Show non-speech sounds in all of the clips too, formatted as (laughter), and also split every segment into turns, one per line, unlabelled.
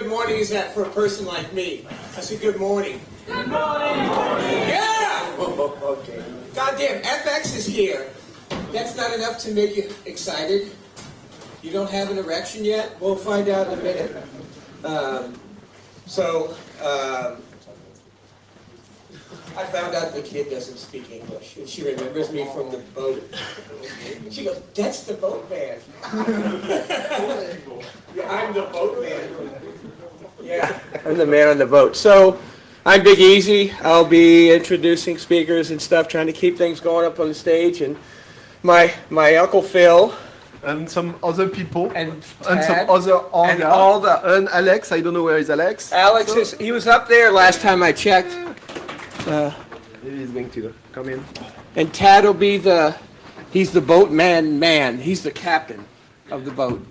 good morning is that for a person like me? I said good morning.
Good morning.
Yeah! okay. Goddamn, FX is here. That's not enough to make you excited. You don't have an erection yet? We'll find out in a minute. Um, so, um, I found out the kid doesn't speak English, and she remembers me from the boat. She goes, "That's the boatman." yeah, (laughs) (laughs) I'm the boatman. Yeah, I'm the man on the boat. So, I'm Big Easy. I'll be introducing speakers and stuff, trying to keep things going up on the stage. And my my uncle Phil
and some other people
and
and some other
and
Olga
all the
and Alex. I don't know where is Alex.
Alex
So-
is he was up there last time I checked. Uh,
Maybe he's going to come in.
And Tad will be the, he's the boatman man. He's the captain of the boat.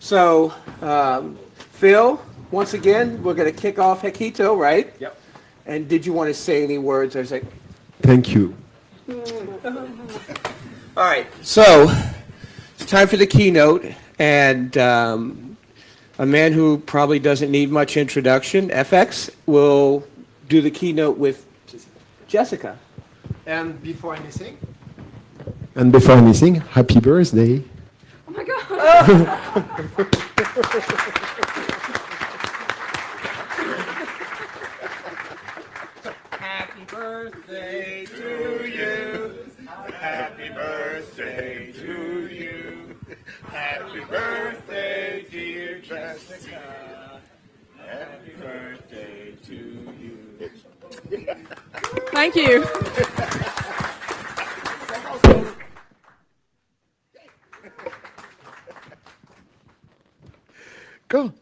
So, um, Phil, once again, we're going to kick off Hackito, right?
Yep.
And did you want to say any words? I was like,
Thank you. (laughs)
all right. So, it's time for the keynote. And um, a man who probably doesn't need much introduction, FX, will do the keynote with Jessica.
And before anything,
And before anything, happy birthday.
Oh my god. (laughs)
Happy birthday to you. Happy birthday to you. Happy birthday, dear Jessica. Happy birthday to you.
Thank you.
Cool.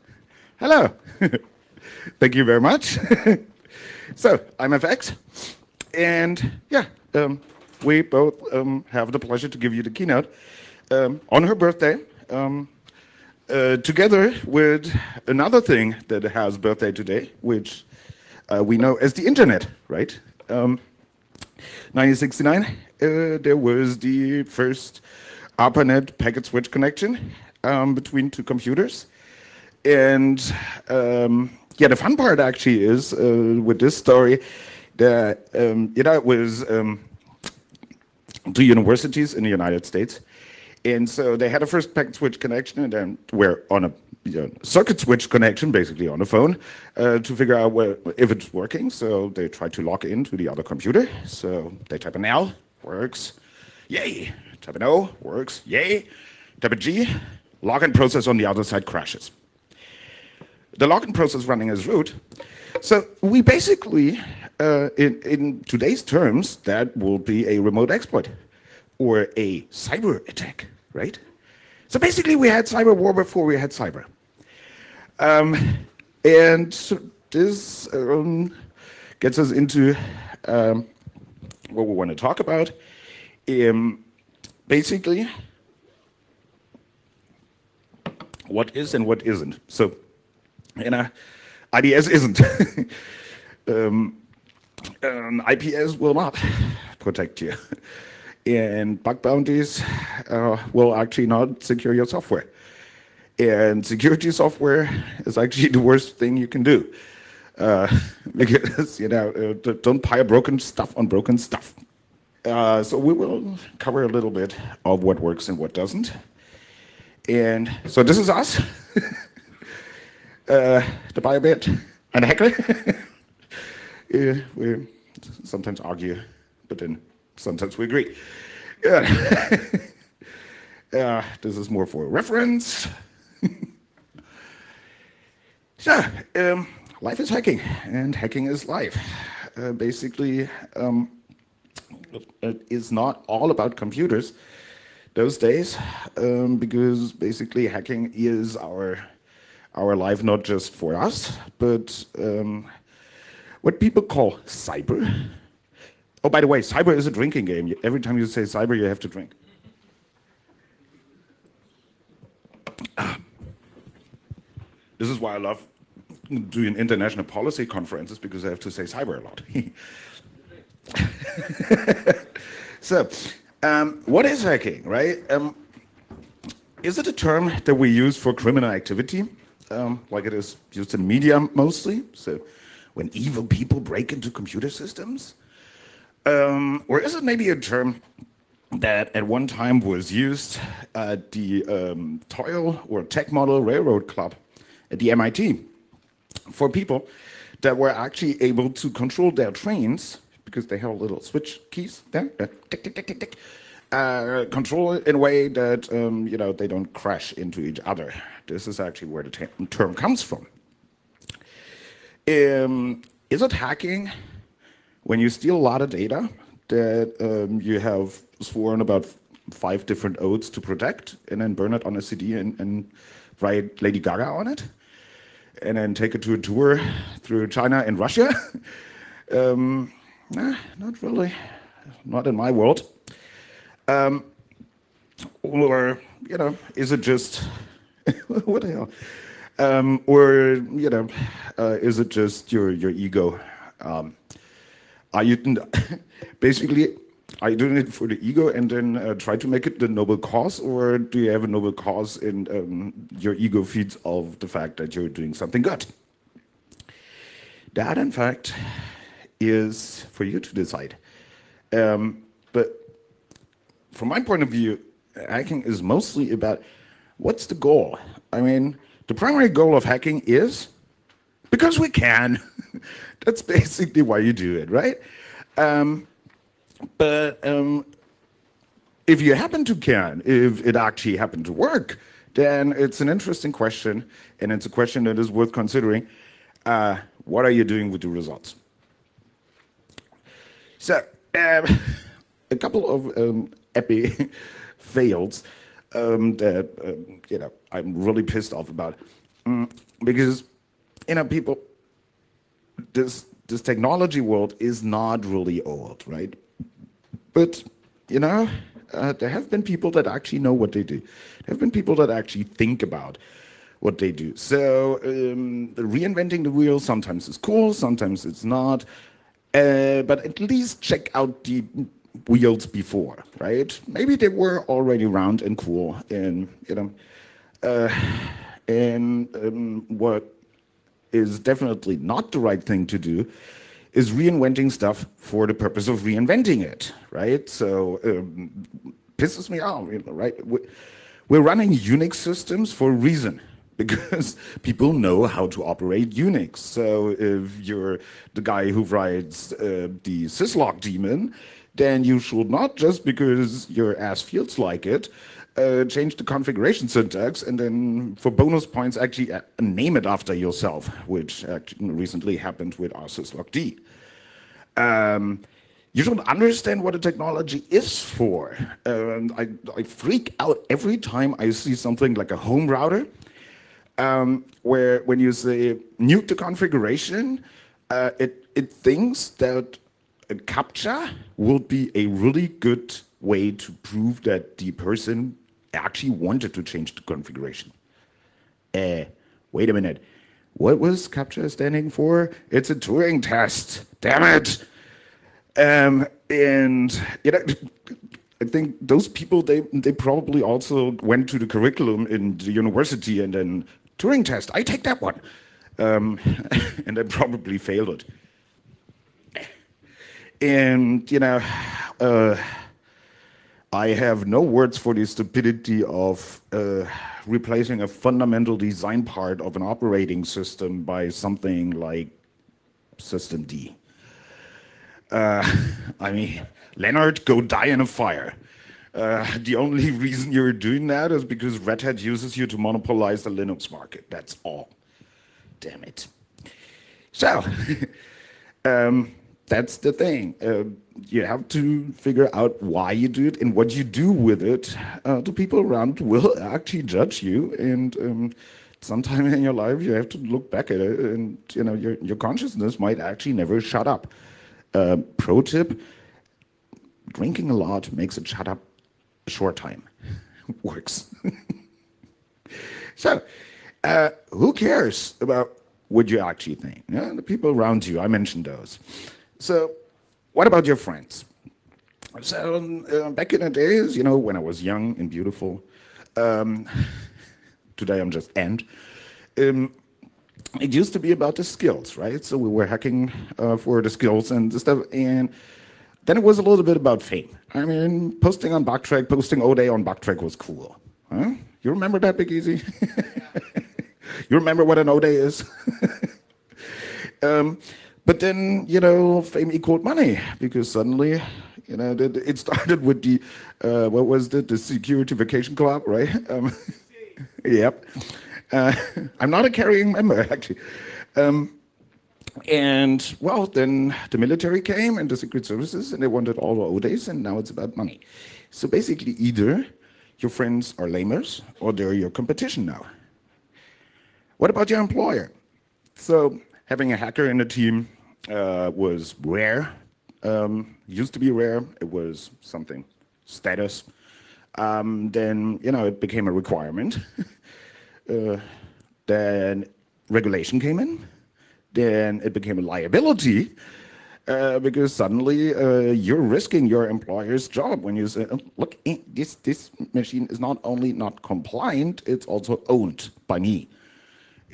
Hello. (laughs) Thank you very much. (laughs) so, I'm FX. And yeah, um, we both um, have the pleasure to give you the keynote um, on her birthday. Um, uh, together with another thing that has birthday today, which uh, we know as the internet, right? Um, 1969, uh, there was the first ARPANET packet switch connection um, between two computers. And um, yeah, the fun part actually is uh, with this story that um, you know it was um, two universities in the United States, and so they had a first packet switch connection, and then we're on a you know, circuit switch connection, basically on the phone, uh, to figure out where, if it's working. So they try to log into the other computer. So they type an L, works, yay. Type an O, works, yay. Type a G, login process on the other side crashes the login process running as root. So we basically, uh, in, in today's terms, that will be a remote exploit or a cyber attack, right? So basically, we had cyber war before we had cyber. Um, and so this um, gets us into um, what we want to talk about. Um, basically, what is and what isn't. So and uh, IDS isn't. (laughs) um, um, IPS will not protect you. And bug bounties uh, will actually not secure your software. And security software is actually (laughs) the worst thing you can do. Uh, (laughs) because, you know, uh, don't pile broken stuff on broken stuff. Uh, so we will cover a little bit of what works and what doesn't. And so this is us. Uh, the Biobit (laughs) and Heckler. (laughs) yeah, we sometimes argue, but then sometimes we agree. Yeah. (laughs) uh, this is more for reference. so, um, life is hacking, and hacking is life. Uh, basically, um, it is not all about computers those days, um, because basically hacking is our our life not just for us, but um, what people call cyber. Oh, by the way, cyber is a drinking game. Every time you say cyber, you have to drink. Ah. This is why I love doing international policy conferences because I have to say cyber a lot. (laughs) so, um, what is hacking, right? Um, is it a term that we use for criminal activity? Um, like it is used in media mostly. So when evil people break into computer systems? Um, or is it maybe a term that at one time was used at the um, Toil or Tech Model Railroad Club at the MIT for people that were actually able to control their trains because they have little switch keys there, uh, tick, tick, tick, tick, tick, uh, control in a way that um, you know they don't crash into each other. This is actually where the term comes from. Um, is it hacking when you steal a lot of data that um, you have sworn about five different oaths to protect and then burn it on a CD and, and write Lady Gaga on it? And then take it to a tour through China and Russia? (laughs) um, nah, not really. Not in my world. Um, or, you know, is it just, (laughs) what the hell? Um, or, you know, uh, is it just your, your ego? Um, are you, (laughs) basically, are you doing it for the ego and then uh, try to make it the noble cause? Or do you have a noble cause and um, your ego feeds off the fact that you're doing something good? That, in fact, is for you to decide. Um, but from my point of view, hacking is mostly about what's the goal? I mean, the primary goal of hacking is because we can. (laughs) That's basically why you do it, right? Um, but um, if you happen to can, if it actually happened to work, then it's an interesting question, and it's a question that is worth considering. Uh, what are you doing with the results? So, um, (laughs) a couple of um, epi (laughs) fails um, that um, you know I'm really pissed off about mm, because you know people this this technology world is not really old, right? But you know uh, there have been people that actually know what they do. There have been people that actually think about what they do. So um, reinventing the wheel sometimes is cool, sometimes it's not. Uh, but at least check out the wheels before, right? Maybe they were already round and cool, and you know, uh, and um, what is definitely not the right thing to do is reinventing stuff for the purpose of reinventing it, right? So um, pisses me off, right? We're running Unix systems for a reason (laughs) because people know how to operate Unix. So if you're the guy who writes uh, the syslog daemon, then you should not just because your ass feels like it, uh, change the configuration syntax and then for bonus points actually uh, name it after yourself, which recently happened with rsyslog Um, you should understand what the technology is for. Um, I, I, freak out every time I see something like a home router, um, where when you say nuke the configuration, uh, it, it thinks that a CAPTCHA will be a really good way to prove that the person actually wanted to change the configuration. Uh, wait a minute. What was CAPTCHA standing for? It's a Turing test. Damn it. Um, and you know, (laughs) I think those people they they probably also went to the curriculum in the university and then Turing test. I take that one, um, (laughs) and I probably failed it. And, you know, uh, I have no words for the stupidity of uh, replacing a fundamental design part of an operating system by something like systemd. Uh, I mean, Lennart, go die in a fire. Uh, the only (laughs) reason you're doing that is because Red Hat uses you to monopolize the Linux market. That's all. Damn it. So, (laughs) um, that's the thing. Uh, you have to figure out why you do it and what you do with it. Uh, the people around will actually judge you, and um, sometime in your life you have to look back at it, and you know your your consciousness might actually never shut up. Uh, pro tip: drinking a lot makes it shut up a short time. (laughs) Works. (laughs) so, uh, who cares about what you actually think? Yeah, the people around you. I mentioned those. So, what about your friends? So, um, uh, back in the days, you know, when I was young and beautiful, um, (sighs) today I'm just and. um, it used to be about the skills, right? So we were hacking uh, for the skills and the stuff, and then it was a little bit about fame. I mean, posting on Bugtraq, posting all day on Bugtraq was cool. Huh? You remember that, Big Easy? (laughs) you remember what an O-Day is? (laughs) um, but then, you know, fame equaled money because suddenly, you know, it started with the, uh, what was it, the Security Vacation Club, right? (laughs) Um, (laughs) yep. Uh, (laughs) I'm not a carrying member, actually. Um, and well, then the military came and the secret services, and they wanted all the O days, and now it's about money. So basically, either your friends are lamers or they're your competition now. What about your employer? So having a hacker in the team uh, was rare. Um, used to be rare. It was something status. Um, then you know it became a requirement. (laughs) uh, then regulation came in then it became a liability uh, because suddenly uh, you're risking your employer's job when you say, oh, look, eh, this, this machine is not only not compliant, it's also owned by me.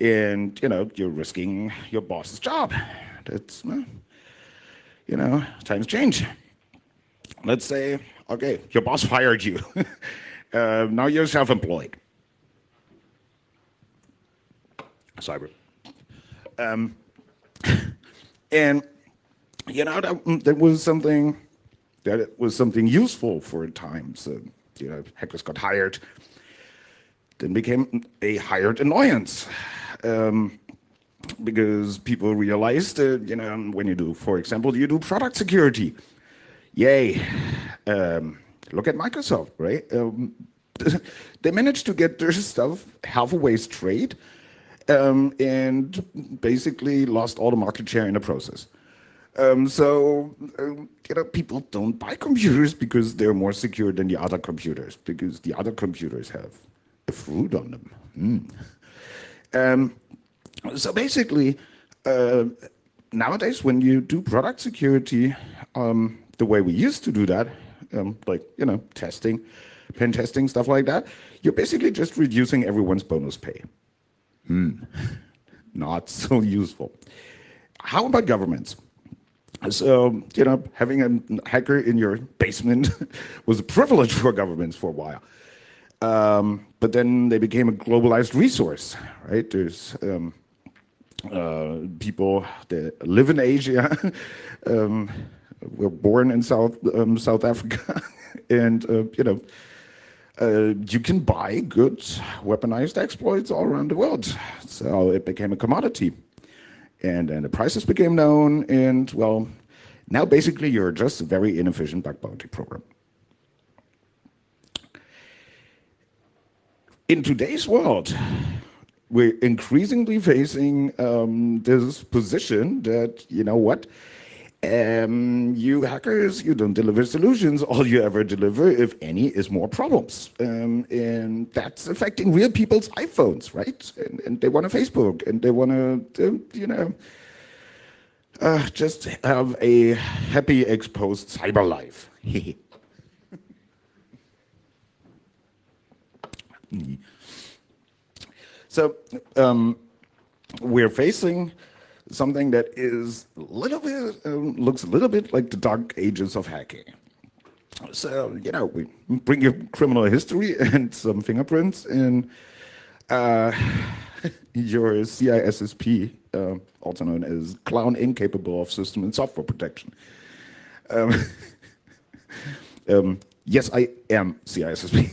And, you know, you're risking your boss's job. That's, you know, times change. Let's say, okay, your boss fired you. uh, (laughs) now you're self-employed. Cyber. Um, (laughs) and you know that, mm, that was something that was something useful for a time. So you know, hackers got hired, then became a hired annoyance. Um, because people realized that, you know, when you do, for example, you do product security. Yay. Um, look at Microsoft, right? Um, (laughs) they managed to get their (laughs) stuff halfway straight um, and basically lost all the market share in the process. Um, so, um, you know, people don't buy computers (laughs) because they're more secure than the other computers, because the other computers have a fruit on them. Mm. So basically, uh, nowadays, when you do product security, um, the way we used to do that, um, like, you know, testing, pen testing, stuff like that, you're basically just reducing everyone's bonus pay. Hmm. (laughs) Not so useful. How about governments? So, you know, having a hacker in your basement (laughs) was a privilege for governments for a while. Um, but then they became a globalized resource, right? There's um, uh, people that live in Asia, (laughs) um, were born in South um, South Africa, (laughs) and uh, you know, uh, you can buy good weaponized exploits all around the world. So it became a commodity. And then the prices became known, and well, now basically you're just a very inefficient bug bounty program. In today's world, we're increasingly facing um, this position that, you know what, um, you hackers, you don't deliver solutions. All you ever deliver, if any, is more problems. Um, and that's affecting real people's iPhones, right? And, and they want a Facebook and they want to, you know, uh, just have a happy exposed cyber life. (laughs) (laughs) so um, we're facing something that is little bit, um, looks a little bit like the dark ages of hacking. So, you know, we bring your criminal history and some fingerprints and uh, (laughs) your CISSP, uh, also known as clown incapable of system and software protection. Um, (laughs) um, yes, I am CISSP.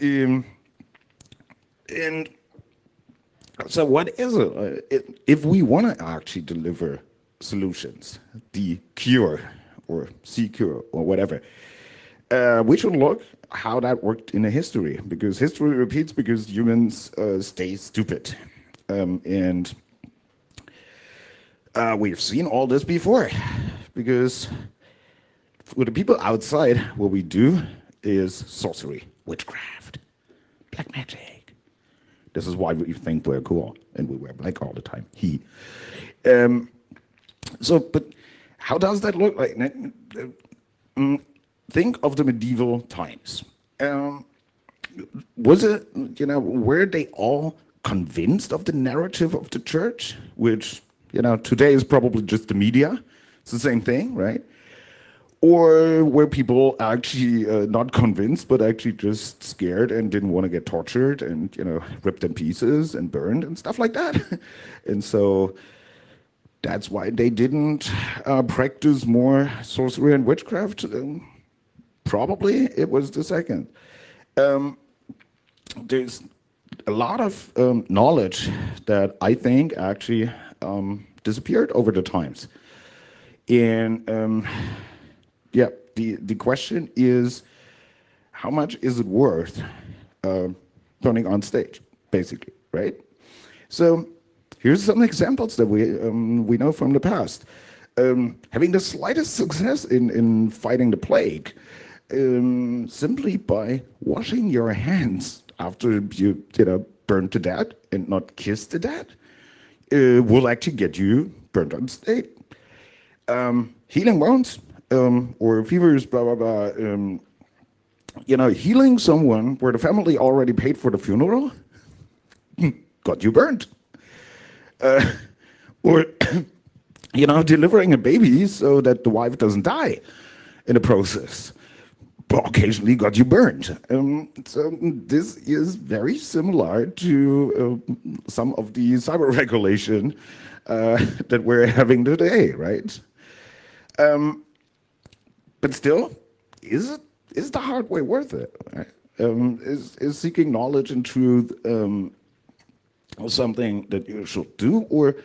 (laughs) and so what is it? If we want to actually deliver solutions, the cure or secure or whatever, uh, we should look how that worked in the history because history repeats because humans uh, stay stupid. Um, and uh, we've seen all this before because for the people outside, what we do is sorcery, witchcraft, black magic. This is why we think we're cool and we wear black all the time. He. Um, so, but how does that look like? Um, think of the medieval times. Um, was it, you know, were they all convinced of the narrative of the church, which, you know, today is probably just the media? It's the same thing, right? Or were people actually uh, not convinced, but actually just scared and didn't want to get tortured and, you know, ripped in pieces and burned and stuff like that? (laughs) and so that's why they didn't uh, practice more sorcery and witchcraft. Um, probably it was the second. Um, there's a lot of um, knowledge that I think actually um, disappeared over the times. And um, yeah, the, the question is, how much is it worth uh, turning on stage, basically, right? So here's some examples that we, um, we know from the past. Um, having the slightest success in, in fighting the plague, um, simply by washing your hands after you, you know, burned to death and not kissed to death, uh, will actually get you burned on stage. Um, healing wounds um, or fevers, blah, blah, blah. Um, you know, healing someone where the family already paid for the funeral (clears throat) got you burned. Uh, or, (clears throat) you know, delivering a baby so that the wife doesn't die in the process But occasionally got you burned. Um, so this is very similar to uh, some of the cyber (laughs) regulation uh, that we're having today, right? Um, but still, is it is the hard way worth it? Right? Um, is is seeking knowledge and truth um, something that you should do, or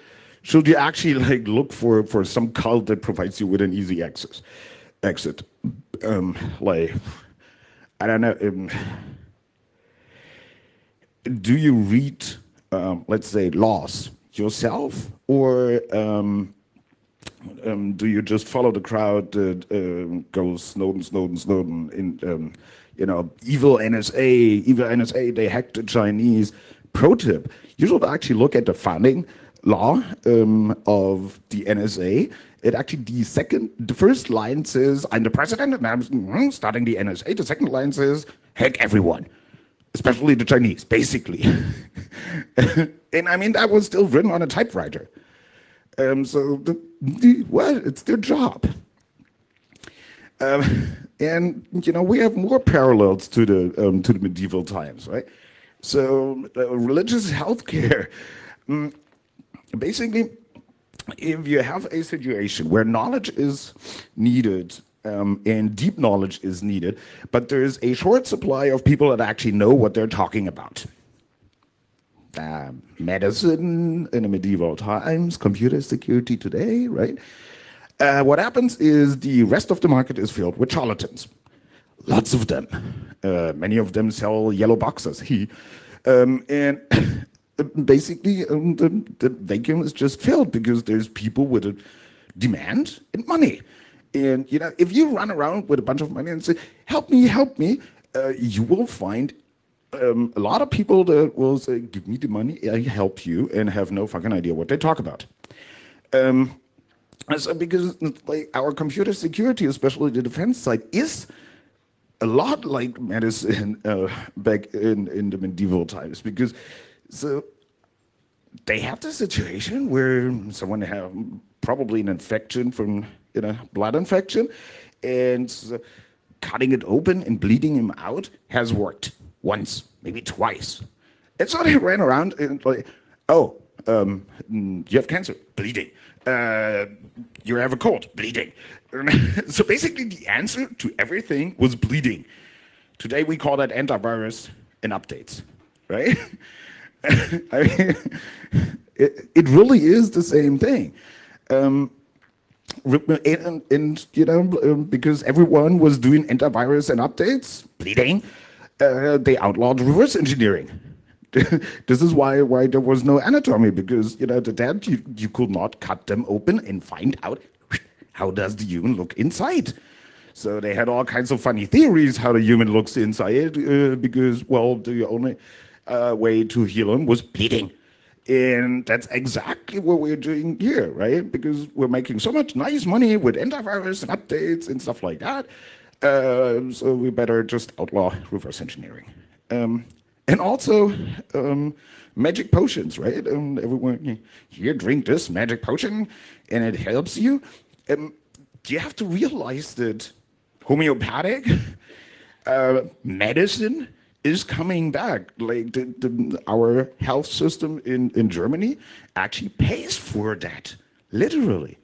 should you actually (laughs) like look for for some cult that provides you with an easy access? exit. Um, like, I don't know. Um, do you read, um, let's say, laws yourself, or um, um, do you just follow the crowd that um, goes Snowden, Snowden, Snowden? In um, you know, evil NSA, evil NSA, they hacked the Chinese. Pro tip: You should actually look at the founding law um, of the NSA it actually the second the first line says i'm the president and i'm starting the nsa the second line says hack everyone especially the chinese basically (laughs) and i mean that was still written on a typewriter um, so the, well it's their job um, and you know we have more parallels to the um, to the medieval times right so uh, religious healthcare um, (laughs) basically if you have a situation where knowledge is needed um, and deep knowledge is needed, but there's a short supply of people that actually know what they're talking about. Uh, medicine in the medieval times, computer security today, right? Uh, what happens is the rest of the market is filled with charlatans. Lots of them. Uh, many of them sell yellow boxes. (laughs) He, um, and (coughs) basically um, the, the vacuum is just filled because there's people with a demand and money. And you know, if you run around with a bunch of money and say, "Help me, help me," uh, you will find um, a lot of people that will say, "Give me the money, I help you," and have no fucking idea what they talk about. Um, so because like our computer security, especially the defense side, is a lot like medicine (laughs) uh, back in, in the medieval times because so they have the situation where someone have probably an infection from you know blood infection, and cutting it open and bleeding him out has worked once, maybe twice. And so they ran around and like, oh, um, you have cancer, bleeding. Uh, you have a cold, bleeding. (laughs) so basically, the answer to everything was bleeding. Today we call that antivirus and updates, right? (laughs) I mean, it, it really is the same thing. Um, and, and, you know, um, because everyone was doing antivirus and updates, bleeding, uh, they outlawed reverse engineering. (laughs) this is why why there was no anatomy because you know the dead you, you could not cut them open and find out how does the human look inside. So they had all kinds of funny theories how the human looks inside uh, because well the only uh, way to heal him was bleeding. And that's exactly what we're doing here, right? Because we're making so much nice money with antivirus and updates and stuff like that. Uh, so we better just outlaw reverse engineering. Um, and also um, magic potions, right? Um, everyone here drink this magic potion, and it helps you. Um, you have to realize that homeopathic uh, medicine is coming back. Like the, the, our health system in, in Germany actually pays for that, literally.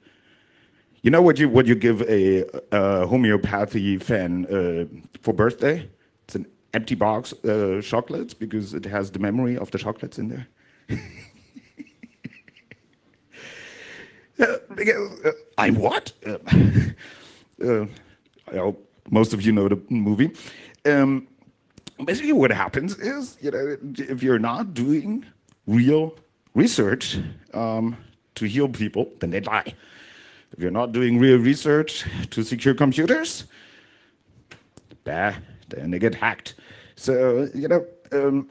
You know what you what you give a, a homeopathy fan uh, for birthday? It's an empty box uh, chocolates because it has the memory of the chocolates in there. (laughs) Uh, because, uh, I what? Uh, uh, I hope most of you know the movie. Um, basically, what happens is, you know, if you're not doing real research um, to heal people, then they die. If you're not doing real research to secure computers, bah, then they get hacked. So, you know, um,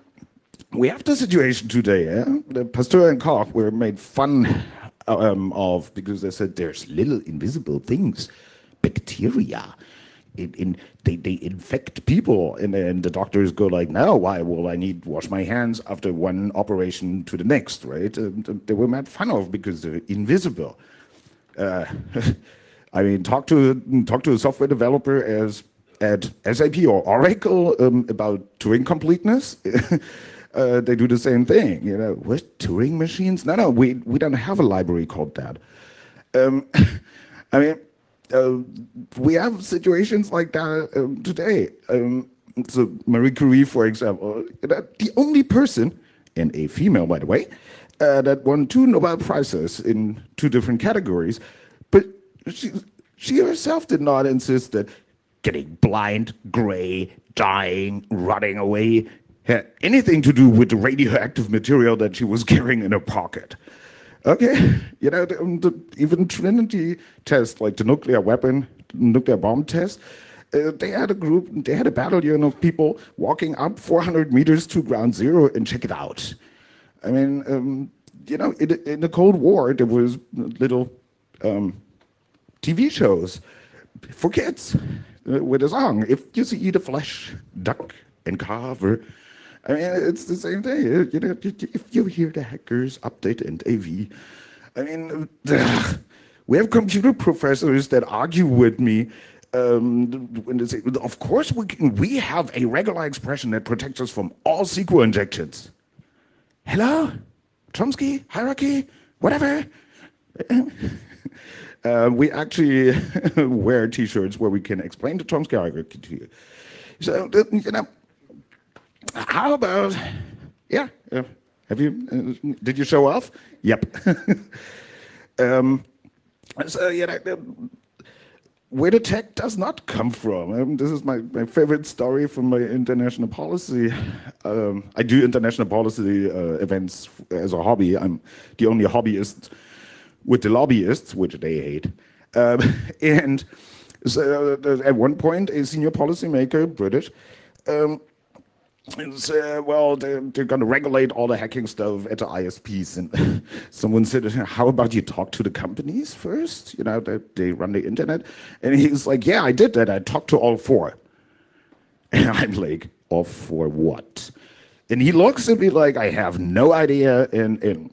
we have the situation today. Yeah? The Pasteur and Koch were made fun um, of because they said there's little invisible things, bacteria. In, in they, they infect people and then the doctors go like now why will i need wash my hands after one operation to the next right and they were made fun of because they're invisible uh, (laughs) I mean, talk to talk to a software developer as at SAP or Oracle um, about Turing completeness. (laughs) uh, they do the same thing. You know, what Turing machines? No, no, we we don't have a library called that. Um, (laughs) I mean, uh, we have situations like that um, today. Um, so Marie Curie, for example, the only person, and a female, by the way, uh, that won two Nobel Prizes in two different categories. But she, she herself did not insist that getting blind, gray, dying, rotting away had anything to do with the radioactive material that she was (laughs) carrying in her pocket. Okay, you know, the, um, the, even Trinity test, like the nuclear weapon, nuclear bomb test, uh, they had a group, they had a battalion of people walking up 400 meters to ground zero and check it out. I mean, um, you know, in, in, the Cold War, there was little um, TV shows for kids uh, with a song. If you see the flesh, duck and carver. I mean, it's the same thing. You know, if you hear the hackers update and AV, I mean, ugh, (sighs) we have computer professors that argue with me um, when they say, of course we can, we have a regular expression that protects us from all SQL injections. Hello? Chomsky? Hierarchy? Whatever? (laughs) uh, we actually (laughs) wear t-shirts where we can explain the Chomsky hierarchy to you. So, you know, how about, yeah, uh, have you, uh, did you show off? Yep. (laughs) um, so, you know, where the tech does not come from. Um, this is my, my favorite story from my international policy. Um, I do international policy uh, events as a hobby. I'm the only hobbyist with the lobbyists, which they hate. Um, (laughs) and so uh, at one point, a senior policymaker, British, um, uh, well, they're, they're going to regulate all the hacking stuff at the ISPs. And (laughs) someone said, how about you talk to the companies first? You know, that they run the internet. And he's like, yeah, I did that. I talked to all four. (laughs) And I'm like, all four what? And he looks at me like I have no idea and, and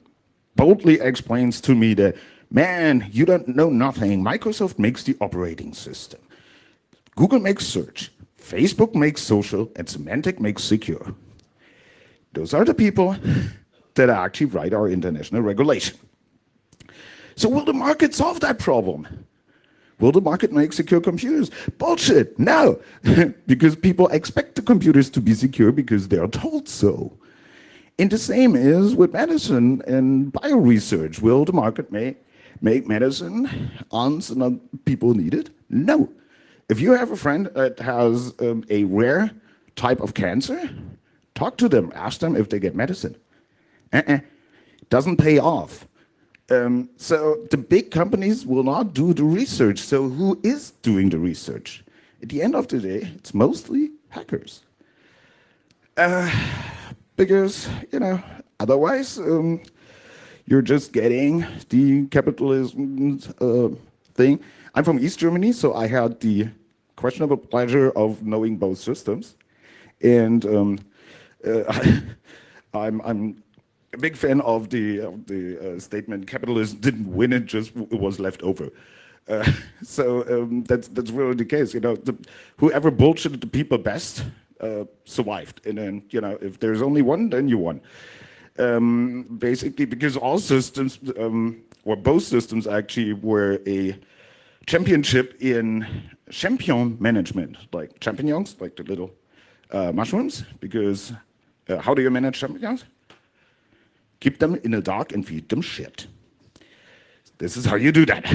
boldly explains to me that, man, you don't know nothing. Microsoft makes the operating system. Google makes search. Facebook makes social and Symantec makes secure. Those are the people that actually write our international regulation. So will the market solve that problem? Will the market make secure computers? Bullshit, no. (laughs) because people expect the computers to be secure because they are told so. And the same is with medicine and bioresearch. Will the market make, make medicine on people need it? No. If you have a friend that has um, a rare type of cancer, talk to them, ask them if they get medicine. Uh-uh. Doesn't pay off. Um, so the big companies will not do the research. So who is doing the research? At the end of the day, it's mostly hackers. Uh, because, you know, otherwise, um, you're just getting the capitalism uh, thing. I'm from East Germany, so I had the questionable pleasure of knowing both systems. And um, uh, (laughs) I'm, I'm a big fan of the, of the uh, statement capitalism didn't win, it just it was left over. Uh, (laughs) so um, that's, that's really the case. You know, the, whoever bullshitted the people best uh, survived. And then, you know, if there's only one, then you won. Um, basically, because all systems, um, or both systems actually were a championship in champion management, like champignons, like the little uh, mushrooms. Because uh, how do you manage champignons? Keep them in the dark and feed them shit. This is how you do that.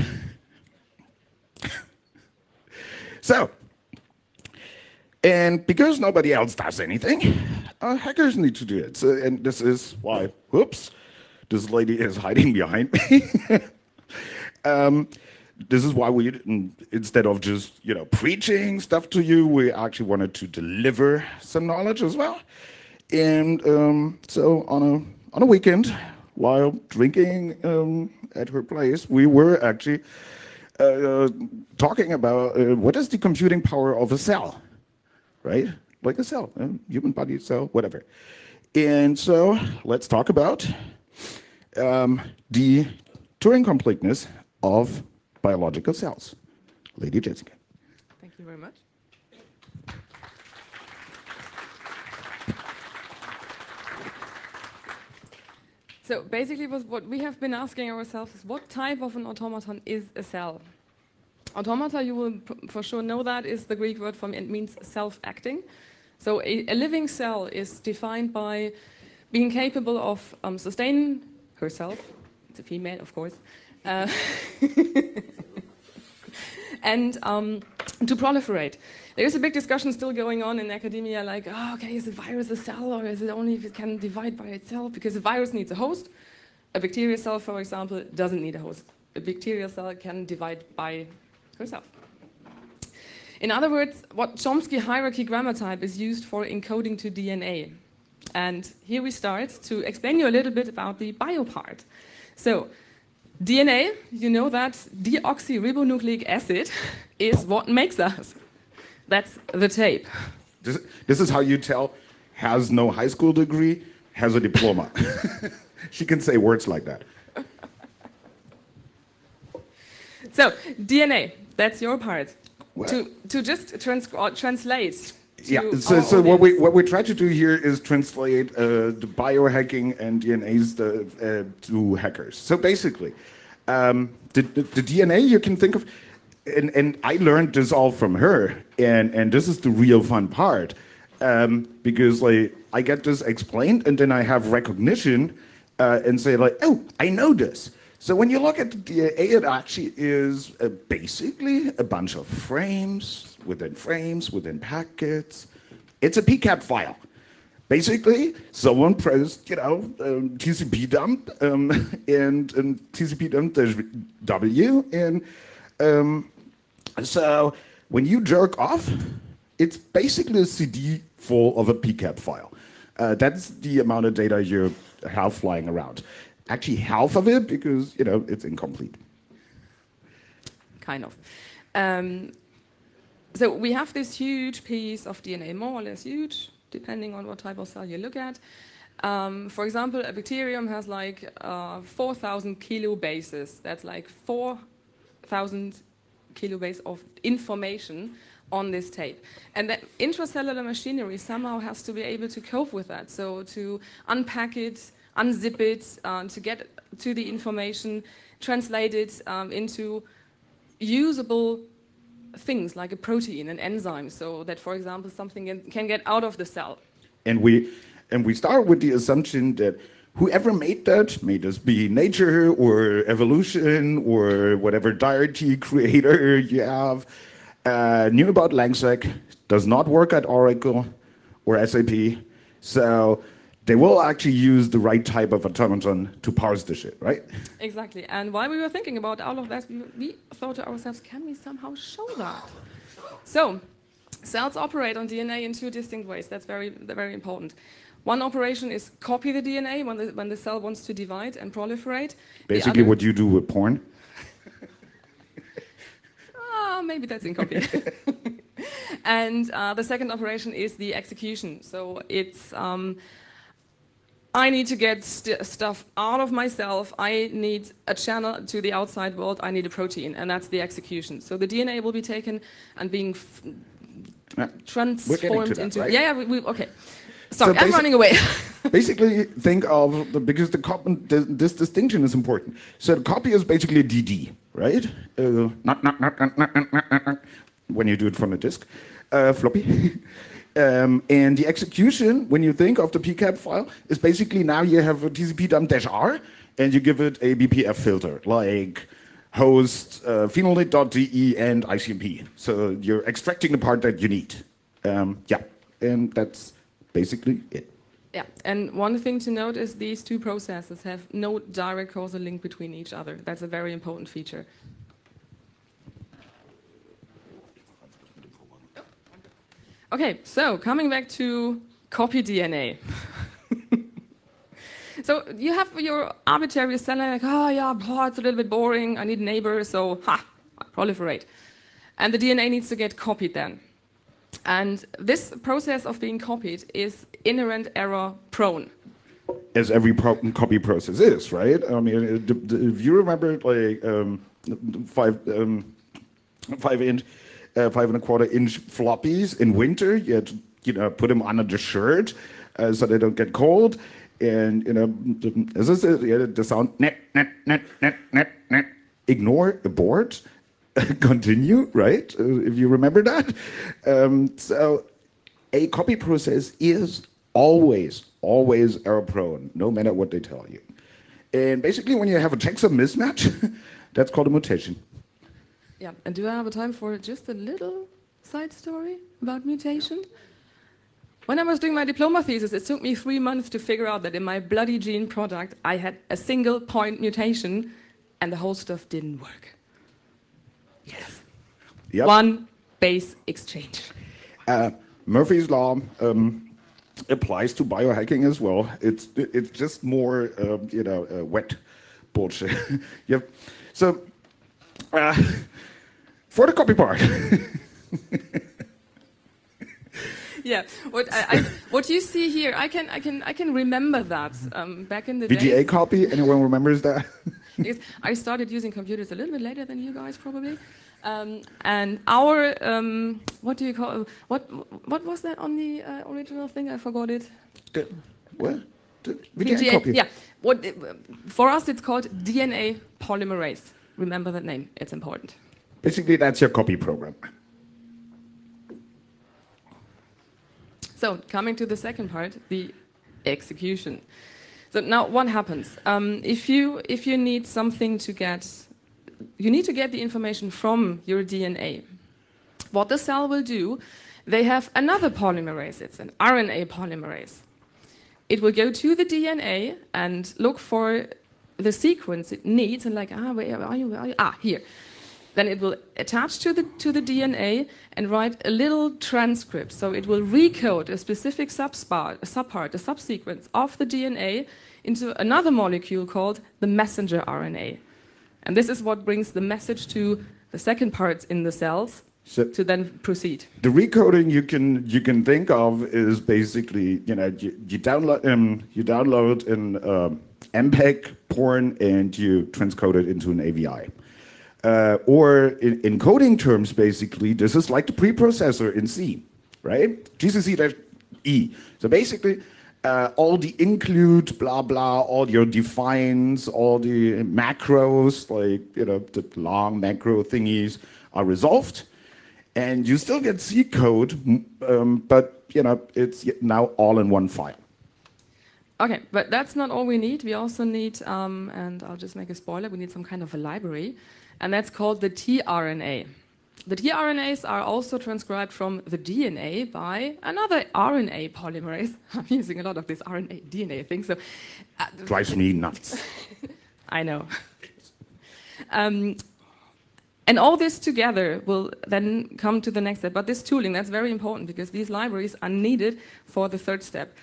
(laughs) so, and because nobody else does anything, uh, hackers need to do it. So, and this is why, whoops, this lady is hiding behind me. (laughs) um, this is why we, mm, instead of just you know preaching stuff to you, we actually wanted to deliver some knowledge as well. And um, so on a on a weekend, while drinking um, at her place, we were actually uh, talking about uh, what is the computing power of a cell, right? Like a cell, a human body cell, whatever. And so let's talk about um, the Turing completeness of biological cells. Lady Jessica.
Thank you very much. So basically, what we have been asking ourselves is what type of an automaton is a cell? Automata, you will for sure know that, is the Greek word from it means self-acting. So a, a living cell is defined by being capable of um, sustaining herself. It's a female, of course. Uh, (laughs) and um, to proliferate. There is a big discussion still going on in academia, like, oh, okay, is a virus a cell or is it only if it can divide by itself? Because a virus needs a host. A bacterial cell, for example, doesn't need a host. A bacterial cell can divide by herself. In other words, what Chomsky hierarchy grammar type is used for encoding to DNA. And here we start to explain you a little bit about the bio part. So, DNA, you know that deoxyribonucleic acid (laughs) is what makes us. That's the tape.
This, this is how you tell has no high school degree, has a diploma. (laughs) she can say words like that.
So, DNA, that's your part.
Well-
To, to just trans- translate.
Yeah. So, so what we what we try to do here is translate uh, the biohacking and DNA's the, uh, to hackers. So basically, um, the, the, the DNA you can think of, and, and I learned this all from her, and and this is the real fun part, um, because like I get this explained, and then I have recognition, uh, and say like, oh, I know this. So when you look at the DNA, it actually is uh, basically a bunch of frames within frames within packets. It's a PCAP file. Basically, someone pressed, you know, um, TCP dump um, (laughs) and, and TCP dump W, and um, so when you jerk off, it's basically a CD full of a PCAP file. Uh, that's the amount of data you have flying around. Actually, half of it because you know it's incomplete.
kind of. Um, so we have this huge piece of DNA, more or less huge, depending on what type of cell you look at. Um, for example, a bacterium has like uh, 4,000 kilobases. That's like 4,000 kilobase of information on this tape. And the intracellular machinery somehow has to be able to cope with that. So to unpack it, unzip it, uh, to get to the information, translate it um, into usable things like a protein, an enzyme, so that, for example, something can- can get out of the cell.
And we and we start with the assumption that whoever made that, may this be nature or evolution or whatever deity creator (laughs) you have, uh, knew about LangSec, does not work at Oracle or SAP. So they will actually use the right type of automaton to parse the shit, right?
Exactly. And while we were thinking about all of that, we, we thought to ourselves, can we somehow show that? So, cells operate on DNA in two distinct ways. That's very, very important. One operation is copy the DNA when the, when the cell wants to divide and proliferate.
Basically,
other-
what you do with porn. (laughs)
Ah, maybe that's incomplete. (laughs) And uh, the second operation is the execution. So it's um, I need to get st stuff out of myself. I need a channel to the outside world. I need a protein, and that's the execution. So the DNA will be taken and being transformed into.
Right?
Yeah, yeah we, we, okay. Sorry, so
I'm
running away.
basically, think of the because the copy, this distinction is important. So the copy is basically DD, right? Uh, not, not, not, when you do it from a disk, uh, floppy um, and the execution, when you think of the PCAP file, is basically now you have a TCP dump dash R, and you give it a BPF filter like host uh, phenoelit.de and ICMP. So you're extracting the part that you need. Um, yeah, and that's basically it.
Yeah, and one thing to note is these two processes have no direct causal link between each other. That's a very important feature. Okay, so coming back to copy DNA. (laughs) so you have your arbitrary cell like, oh yeah, blah, it's a little bit boring, I need a neighbor, so ha, proliferate. And the DNA needs to get copied then. And this process of being copied is inherent error prone.
as every pro- copy process is, right? I mean, if you remember, like um, five um, five inch, uh, five and a quarter inch floppies in winter, you had to, you know put them under the shirt uh, so they don't get cold, and you know, as I said, yeah, the sound net net net net net net. Ignore abort, (laughs) continue, right? Uh, if you remember that, um, so a copy process is always, always error prone, no matter what they tell you. And basically, when you have a checksum mismatch, (laughs) that's called a mutation.
Yeah, and do I have a time for just a little side story about mutation? When I was doing my diploma thesis, it took me three months to figure out that in my bloody gene product, I had a single point mutation and the whole stuff didn't work. Yes.
Yep.
One base exchange.
Uh, Murphy's law um, applies to biohacking as well. It's it's just more um, you know uh, wet bullshit. (laughs) yep. So uh, for the copy part. (laughs)
Yeah, what I, I, what you see here, I can I can I can remember that um, back in the
VGA
days.
copy. Anyone remembers that? (laughs)
Because I started using computers a little bit later than you guys probably. Um, and our um, what do you call what what was that on the uh, original thing? I forgot it.
The- what? The VGA, copy.
Yeah. What for us it's called DNA polymerase. Remember that name. It's important.
Basically, that's your copy program.
So coming to the second part, the execution. So now what happens? Um, if you if you need something to get, you need to get the information from your DNA. What the cell will do, they have another polymerase. It's an RNA polymerase. It will go to the DNA and look for the sequence it needs and like ah where are you, where are you? ah here then it will attach to the, to the DNA and write a little transcript. So it will recode a specific subpart, a subpart, a subsequence of the DNA into another molecule called the messenger RNA. And this is what brings the message to the second parts in the cells
So
to then proceed.
the recoding you can you can think of is basically you know you, you download um, you download an um, MPEG porn and you transcode it into an AVI. Uh, or in, in coding terms, basically, this is like the preprocessor in C, right? GCC-E. So basically, uh, all the include, blah, blah, all your defines, all the macros, like, you know, the long macro thingies are resolved. And you still get C code, um, but, you know, it's now all in one file.
Okay, but that's not all we need. We also need, um, and I'll just make a spoiler, we need some kind of a library, and that's called the tRNA. The tRNAs are also transcribed from the DNA by another RNA polymerase. (laughs) I'm using a lot of this RNA DNA thing, so uh,
Drives me nuts. (laughs)
I know. Um, and all this together will then come to the next step. But this tooling, that's very important because these libraries are needed for the third step.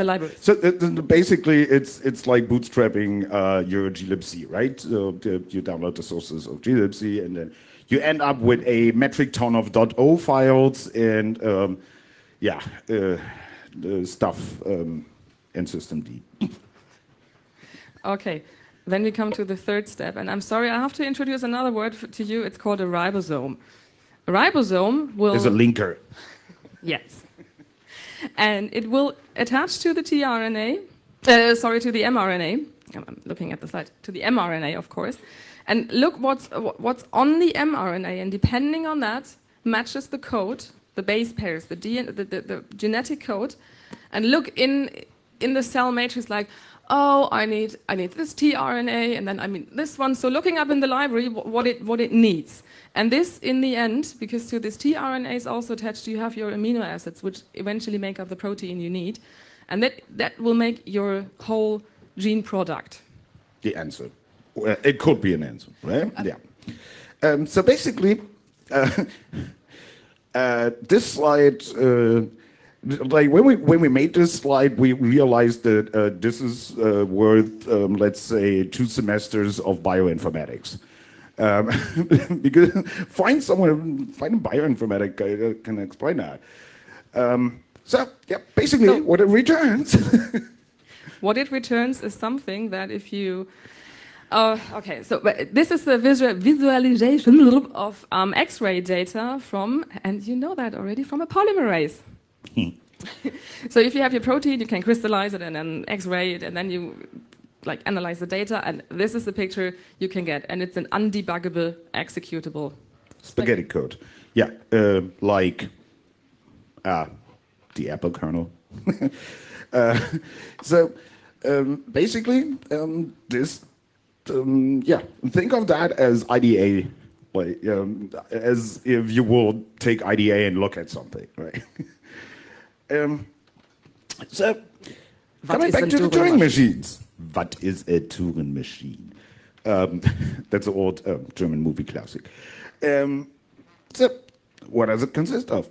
The libraries.
So uh, basically, it's it's like bootstrapping uh, your glibc, right? So you download the sources of glibc, and then you end up with a metric ton of .o files and um, yeah, uh, the stuff um, in systemd.
Okay, then we come to the third step, and I'm sorry, I have to introduce another word to you. It's called a ribosome. A ribosome will
Is a linker.
yes, and it will attach to the tRNA. Uh, sorry, to the mRNA. I'm looking at the slide. To the mRNA, of course, and look what's what's on the mRNA, and depending on that, matches the code, the base pairs, the, DN- the, the, the genetic code, and look in in the cell matrix like oh i need i need this tRNA and then i mean this one so looking up in the library what it what it needs and this in the end because to this tRNA is also attached you have your amino acids which eventually make up the protein you need and that that will make your whole gene product
the answer. Well, it could be an answer, right? Yeah. Um, so basically, uh, (laughs) uh, this slide, uh, like when we when we made this slide, we realized that uh, this is uh, worth, um, let's say, two semesters of bioinformatics. Um, (laughs) because find someone, find a bioinformatic guy that can explain that. Um, so yeah, basically,
So-
what it returns. (laughs)
What it returns is something that if you uh, okay, so but this is the visual, visualization of um, X-ray data from, and you know that already, from a polymerase. (laughs) so if you have your protein, you can crystallize it and then X-ray it, and then you like analyze the data, and this is the picture you can get, and it's an undebuggable executable.
spaghetti code. Yeah, uh, like uh, the Apple kernel. (laughs) uh, so um, basically, um, this, um, yeah, think of that as IDA, like um, as if you will take IDA and look at something, right? (laughs) um, so
What
coming back to the
Turing
Turing machines. What is a Turing machine? Um, (laughs) that's an old um, German movie classic. Um, so, what does it consist of?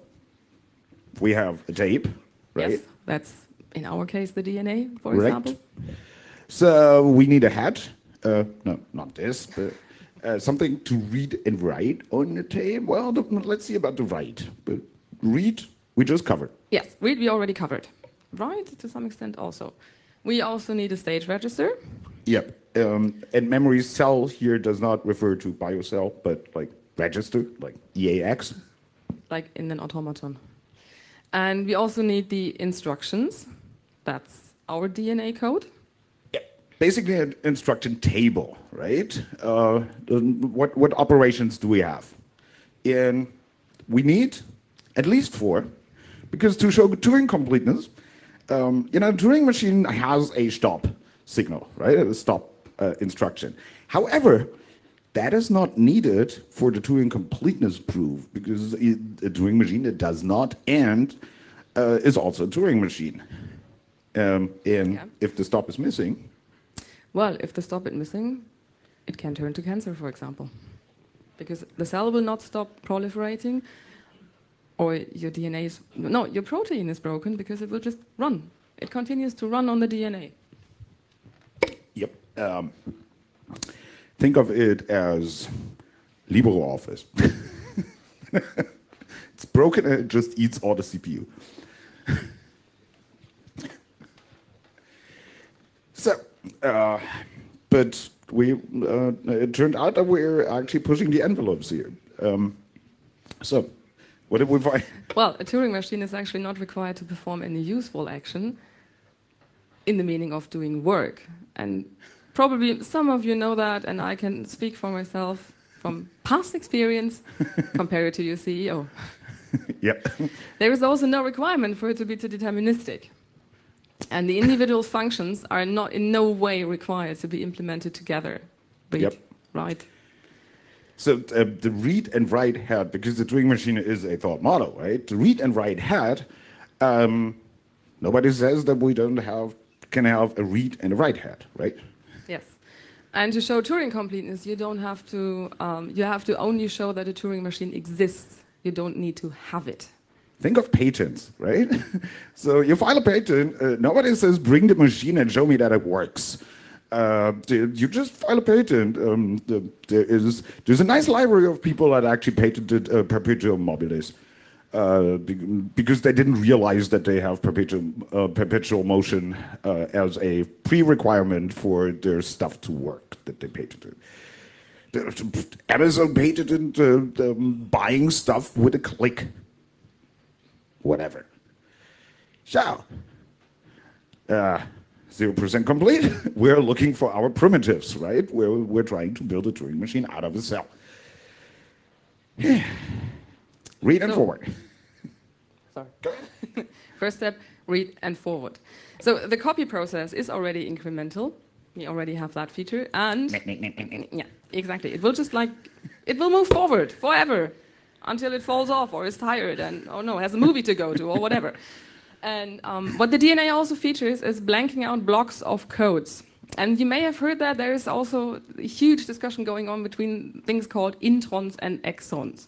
We have a tape, right?
Yes, that's in our case the DNA, for
Correct.
example.
So we need a head. Uh, no, not this, but uh, something to read and write on the tape. Well, the, let's see about the write. But read, we just covered.
Yes, read we already covered. Right, to some extent also. We also need a stage register.
Yep. Um, and memory cell here does not refer to biocell, but like register, like EAX.
like in an automaton. And we also need the instructions. That's our DNA code.
basically an instruction table, right? Uh, what what operations do we have? And we need at least four, because to show Turing completeness, um, you know, Turing machine has a stop signal, right? A stop uh, instruction. However, that is not needed for the Turing completeness proof because it, a Turing machine that does not end uh, is also a Turing machine. Um, and
Yeah.
if the stop is missing,
Well, if the stop is missing, it can turn to cancer, for example. Because the cell will not stop proliferating, or your DNA is, no, your protein is broken because it will just run. It continues to run on the DNA.
Yep. Um, think of it as LibreOffice. (laughs) it's broken and it just eats all the CPU. (laughs) so, uh, but we uh, it turned out that we're actually pushing the envelopes here. Um, so, what did we find?
Well, a Turing machine is actually not required to perform any useful action in the meaning of doing work. And probably some of you know that, and I can speak for myself from past experience, (laughs) compare it to your CEO. (laughs)
Yep.
There is also no requirement for it to be too deterministic. And the individual functions are not in no way required to be implemented together. Read,
Yep.
Right.
So uh, the read and write head, because the Turing machine is a thought model, right? The read and write head, um, nobody says that we don't have can have a read and a write head, right?
Yes. And to show Turing completeness, you don't have to, um, you have to only show that a Turing machine exists. You don't need to have it.
Think of patents, right? (laughs) so you file a patent, uh, nobody says bring the machine and show me that it works. Uh, you just file a patent. Um, the, there is there's a nice library of people that actually patented uh, perpetuum mobilis. Uh, because they didn't realize that they have perpetual, uh, perpetual motion uh, as a pre-requirement for their stuff to work that they patented. Amazon patented uh, the buying stuff with a click. Whatever. So, uh, 0% complete. (laughs) We're looking for our primitives, right? We're, we're trying to build a Turing machine out of a cell. (sighs) Read and
So-
forward. (laughs)
Sorry. go (laughs) ahead. First step, read and forward. So the copy process is already incremental. We already have that feature. And yeah, exactly. It will just like, it will move forward forever until it falls off or is tired and, oh no, has a movie to go to or whatever. And um, what the DNA also features is blanking out blocks of codes. And you may have heard that there is also a huge discussion going on between things called introns and exons.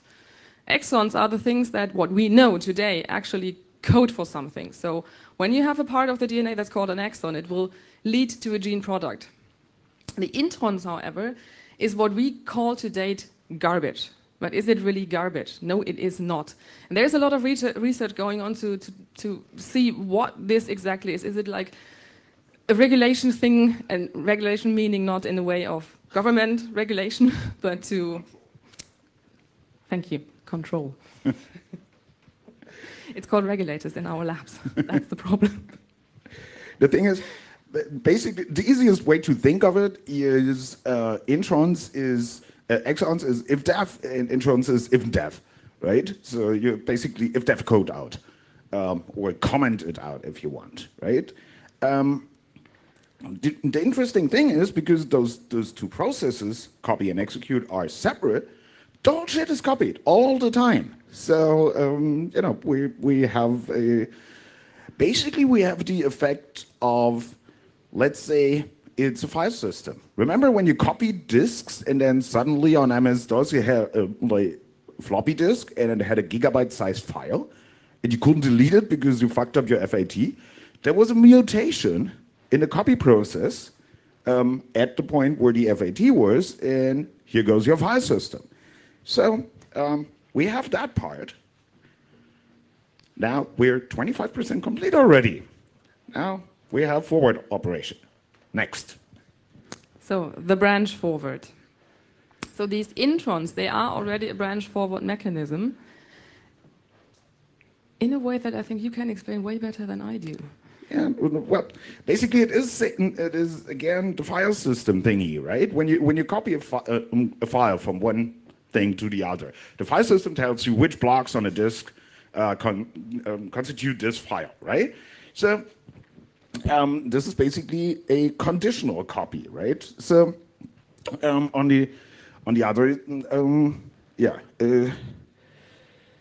Exons are the things that what we know today actually code for something. So when you have a part of the DNA that's called an exon, it will lead to a gene product. The introns, however, is what we call to date garbage. But is it really garbage? No, it is not. And there's a lot of research going on to, to, to see what this exactly is. Is it like a regulation thing, and regulation meaning not in the way of government regulation, (laughs) but to, thank you, control. (laughs) it's called regulators in our labs. (laughs) That's the problem.
The thing is, basically, the easiest way to think of it is uh, introns is uh, exons is if def and introns is if def, right? So you basically if def code out um, or comment it out if you want, right? Um, the, the interesting thing is because those those two processes, copy and execute, are separate. Whole shit is copied all the time. So um, you know we we have a basically we have the effect of let's say it's a file system remember when you copied disks and then suddenly on ms-dos you had a like, floppy disk and it had a gigabyte sized file and you couldn't delete it because you fucked up your fat there was a mutation in the copy process um, at the point where the fat was and here goes your file system so um, we have that part now we're 25% complete already. Now we have forward operation. Next.
So the branch forward. So these introns, they are already a branch forward mechanism in a way that I think you can explain way better than I do.
Yeah, well, basically it is it is again the file system thingy, right? When you when you copy a, fi- uh, um, a file from one thing to the other, the file system tells you which blocks on a disk uh, con- um, constitute this file, right? So um, this is basically a conditional copy, right? So um, on the on the other, um, yeah. Uh,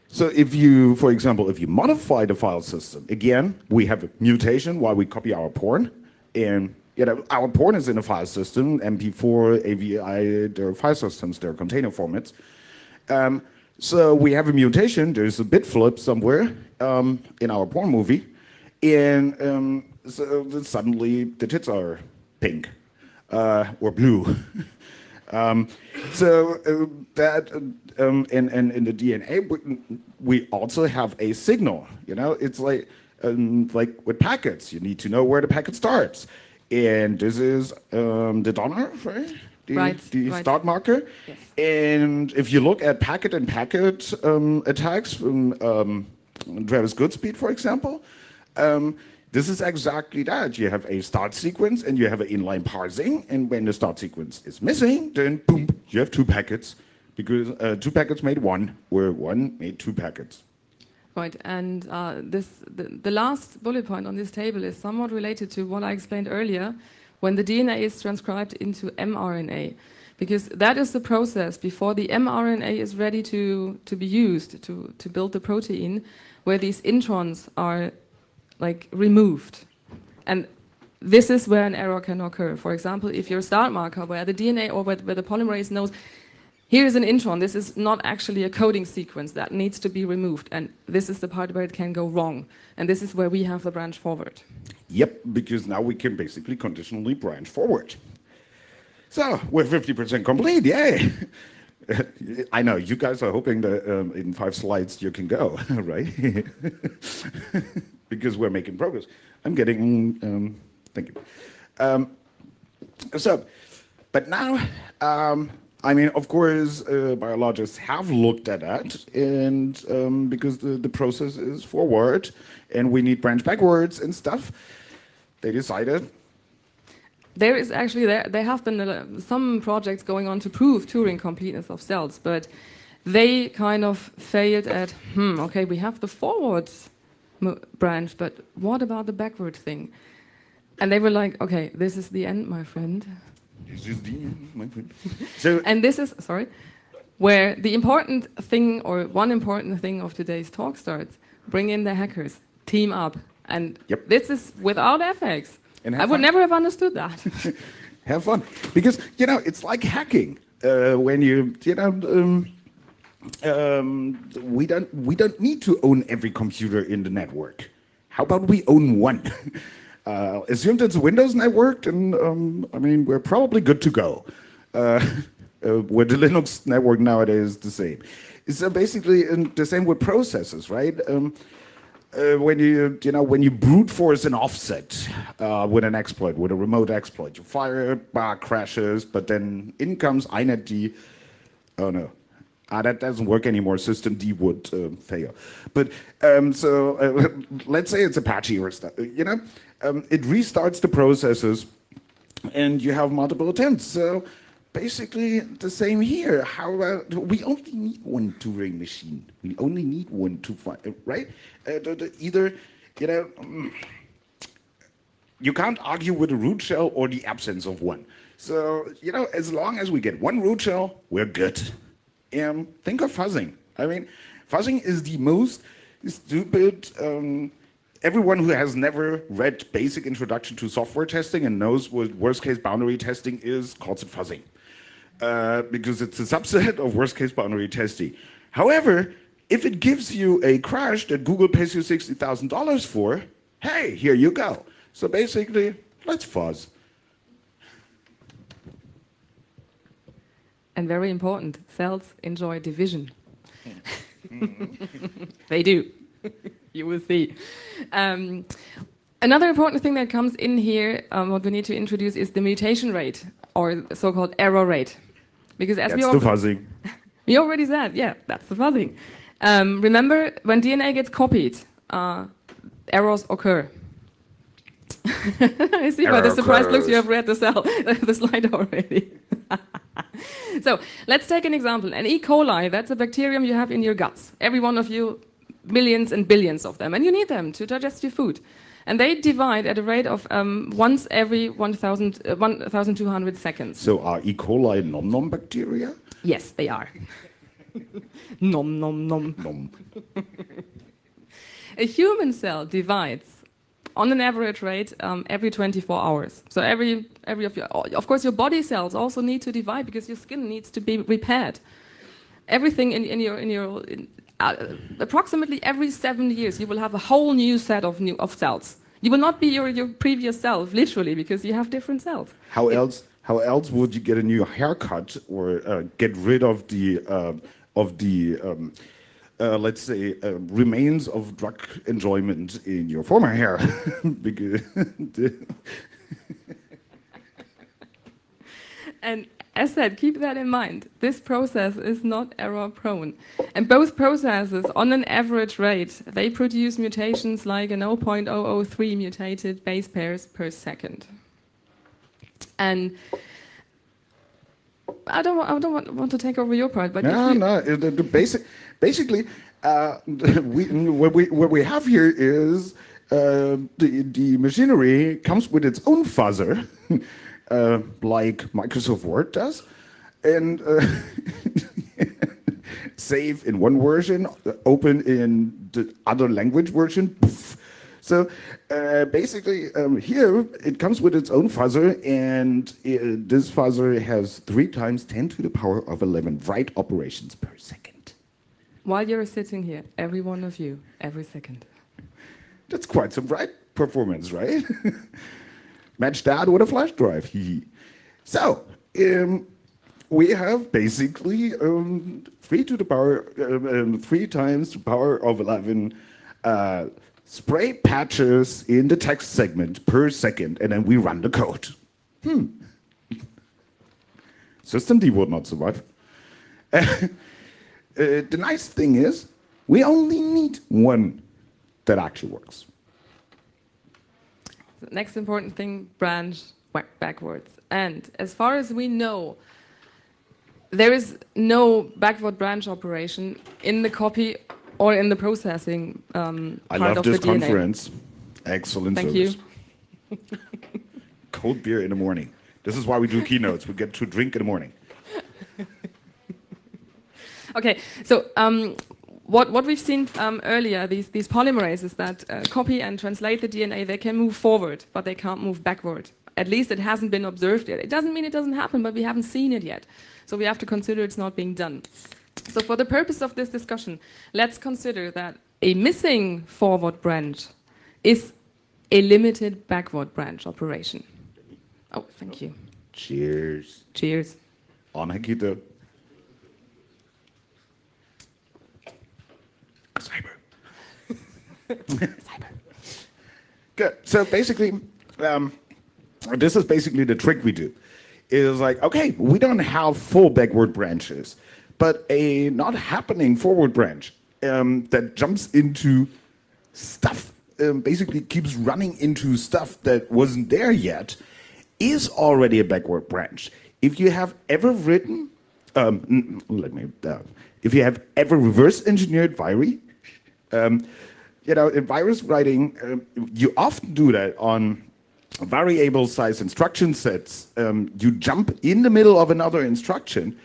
so if you, for example, if you modify the file system, again, we have a mutation while we copy our porn, and you know our porn is in a file system, MP4, AVI, they're file systems, they're container formats. Um, so we have a mutation. There's a bit flip somewhere um, in our porn movie, and um, so suddenly the tits are pink uh, or blue. (laughs) um, so uh, that um, and, and in the DNA, we, we also have a signal. You know, it's like um, like with packets. You need to know where the packet starts, and this is um, the donor, right? The,
Right,
the
right.
start marker.
Yes.
And if you look at packet and packet um, attacks from um, Travis Goodspeed, for example, um, this is exactly that. You have a start sequence and you have an inline parsing, and when the start sequence is missing, then boom, you have two packets because uh, two packets made one, where one made two packets.
Right, and uh, this the, the last bullet point on this table is somewhat related to what I explained earlier when the DNA is transcribed into mRNA, because that is the process before the mRNA is ready to, to be used to, to build the protein, where these introns are like removed. And this is where an error can occur. For example, if your start marker, where the DNA or where, where the polymerase knows here is an intron. This is not actually a coding sequence that needs to be removed. And this is the part where it can go wrong. And this is where we have the branch forward.
Yep, because now we can basically conditionally branch forward. So we're 50% complete, yay! (laughs) I know, you guys are hoping that um, in five slides you can go, (laughs) right? (laughs) because we're making progress. I'm getting, um, thank you. Um, so, but now, um, I mean, of course, uh, biologists have looked at that, and um, because the, the process is forward and we need branch backwards and stuff, they decided
There is actually there there have been uh, some projects going on to prove Turing completeness of cells, but they kind of failed at hmm okay we have the forward mo- branch, but what about the backward thing? And they were like, okay, this is the end, my friend.
This is the end, my friend. (laughs) So
And this is sorry, where the important thing or one important thing of today's talk starts. Bring in the hackers, team up, and
Yep.
this is without FX.
And
I would
fun.
never have understood that. (laughs)
have fun because you know it's like hacking uh, when you you know um, um, we don't we don't need to own every computer in the network. How about we own one? (laughs) Uh, assumed it's windows network and um, i mean we're probably good to go. Uh, (laughs) uh, with the linux network nowadays is the same. So basically and the same with processes right? Um, uh, when you you know when you brute force an offset uh, with an exploit with a remote exploit you fire bar crashes but then in comes inetd oh no ah, that doesn't work anymore. systemd would um, fail. But um, so uh, (laughs) let's say it's apache or stuff you know? Um, it restarts the processes and you have multiple attempts. So basically the same here. How about we only need one turing machine. We only need one to find right? Uh, the, the, either you know mm, you can't argue with a root shell or the absence of one. So you know as long as we get one root shell we're good um, think of fuzzing i mean fuzzing is the most stupid um, everyone who has never read basic introduction to software testing and knows what worst case boundary testing is calls it fuzzing uh, because it's a subset of worst case boundary testing. However, if it gives you a crash that Google pays you $60,000 for, hey, here you go. So basically, let's fuzz.
And very important, cells enjoy division. (laughs) they do. (laughs) you will see. Um, another important thing that comes in here, um, what we need to introduce is the mutation rate, or the so-called error rate. Because as
That's
we,
the
al-
fuzzing. (laughs)
we already said, yeah, that's the fuzzing. Um, remember, when DNA gets copied, uh, errors occur. I see by the
Error
surprised looks you have read the cell, the slide already. (laughs) so let's take an example. An E. coli, that's a bacterium you have in your guts. Every one of you, millions and billions of them, and you need them to digest your food. And they divide at a rate of um, once every 1,000 uh, 1,200 seconds.
So are E. coli nom-nom bacteria?
Yes, they are. (laughs) nom nom nom.
Nom. (laughs)
A human cell divides on an average rate um, every 24 hours. So every every of your of course your body cells also need to divide because your skin needs to be repaired. Everything in, in your in your in, uh, approximately every seven years you will have a whole new set of new of cells. You will not be your, your previous self literally because you have different cells.
How else? How else would you get a new haircut or uh, get rid of the uh, of the um, uh, let's say uh, remains of drug enjoyment in your former hair? (laughs)
And as said, keep that in mind. This process is not error prone. And both processes, on an average rate, they produce mutations like a 0.003 mutated base pairs per second. And I don't, I don't want, want to take over your part, but
no, no. The, the basic, basically, uh, (laughs) we, what we what we have here is uh, the the machinery comes with its own fuzzer, (laughs) uh, like Microsoft Word does, and uh, (laughs) save in one version, open in the other language version. Poof. So uh, basically, um, here it comes with its own fuzzer, and uh, this fuzzer has three times 10 to the power of 11 write operations per second.
While you're sitting here, every one of you, every second.
That's quite some write performance, right? (laughs) Match that with a flash drive. so, um, we have basically um, three to the power, um, um, three times the power of 11 uh, spray patches in the text segment per second, and then we run the code. Hmm. (laughs) systemd would not survive. (laughs) Uh, the nice thing is, we only need one that actually works.
The next important thing, branch backwards. And as far as we know, there is no backward branch operation in the copy or in the processing um,
I
part
love
of
this
the DNA.
conference. Excellent
Thank
service.
you.
Cold beer in the morning. This is why we do keynotes. We get to drink in the morning.
Okay, so um, what, what we've seen um, earlier, these, these polymerases that uh, copy and translate the DNA, they can move forward, but they can't move backward. At least it hasn't been observed yet. It doesn't mean it doesn't happen, but we haven't seen it yet. So we have to consider it's not being done. So for the purpose of this discussion, let's consider that a missing forward branch is a limited backward branch operation. Oh, thank you.
Cheers.
Cheers.
On Hackito. Cyber. (laughs) Good. So basically, um, this is basically the trick we do. Is like, okay, we don't have full backward branches, but a not happening forward branch um, that jumps into stuff, um, basically keeps running into stuff that wasn't there yet, is already a backward branch. If you have ever written, um, let me, uh, if you have ever reverse engineered Viri, um, you know, in virus writing, um, you often do that on variable size instruction sets. Um, you jump in the middle of another instruction,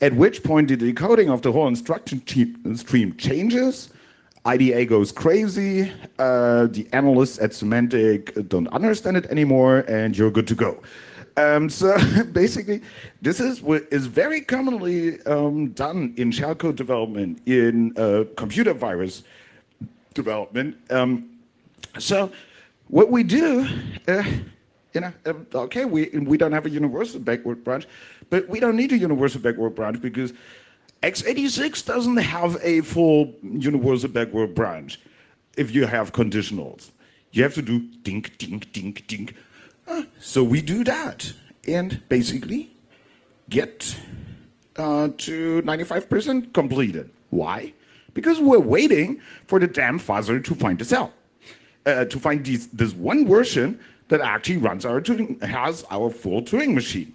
at which point the decoding of the whole instruction stream changes. IDA goes crazy. Uh, the analysts at Symantec don't understand it anymore, and you're good to go. Um, (laughs) so basically, this is what is very commonly um, done in shellcode development, in uh, computer virus development. Um, so what we do, uh, you know, uh, okay, we we don't have a universal backward branch, but we don't need a universal backward branch because x86 doesn't have a full universal backward branch. If you have conditionals, you have to do dink, dink, dink, dink. Uh, so we do that, and basically get uh, to 95% completed. Why? Because we're waiting for the damn fuzzer to find the cell, uh, to find these, this one version that actually runs our Turing, has our full Turing machine.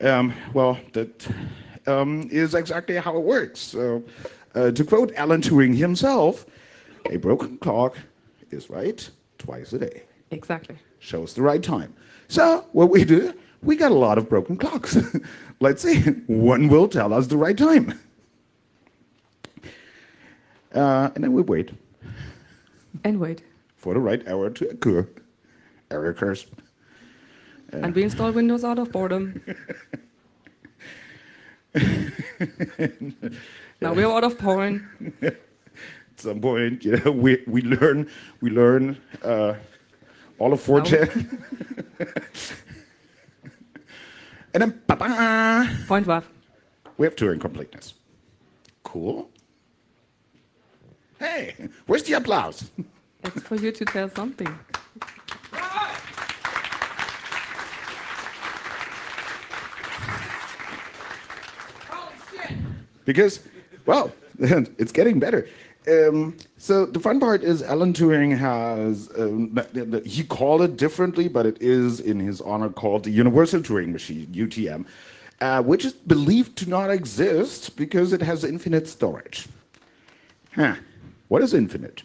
Um, well, that um, is exactly how it works. So, uh, to quote Alan Turing himself, a broken clock is right twice a day
Exactly.
shows the right time. So what we do, we got a lot of broken clocks. (laughs) Let's see, one will tell us the right time. Uh, and then we wait
And wait.
for the right error to occur. Error occurs.
And we install Windows out of boredom. (laughs) now we're out of porn.
At some point, you know, we, we learn we learn uh, all of 4chan. (laughs) and then ba-ba,
Point wav.
we have Turing completeness. Cool. Hey, where's the applause?
It's for you to tell something.
Because, well, (laughs) it's getting better. Um, so the fun part is Alan Turing has um, he called it differently, but it is in his honor called the Universal Turing Machine (UTM), uh, which is believed to not exist because it has infinite storage. Huh? What is infinite?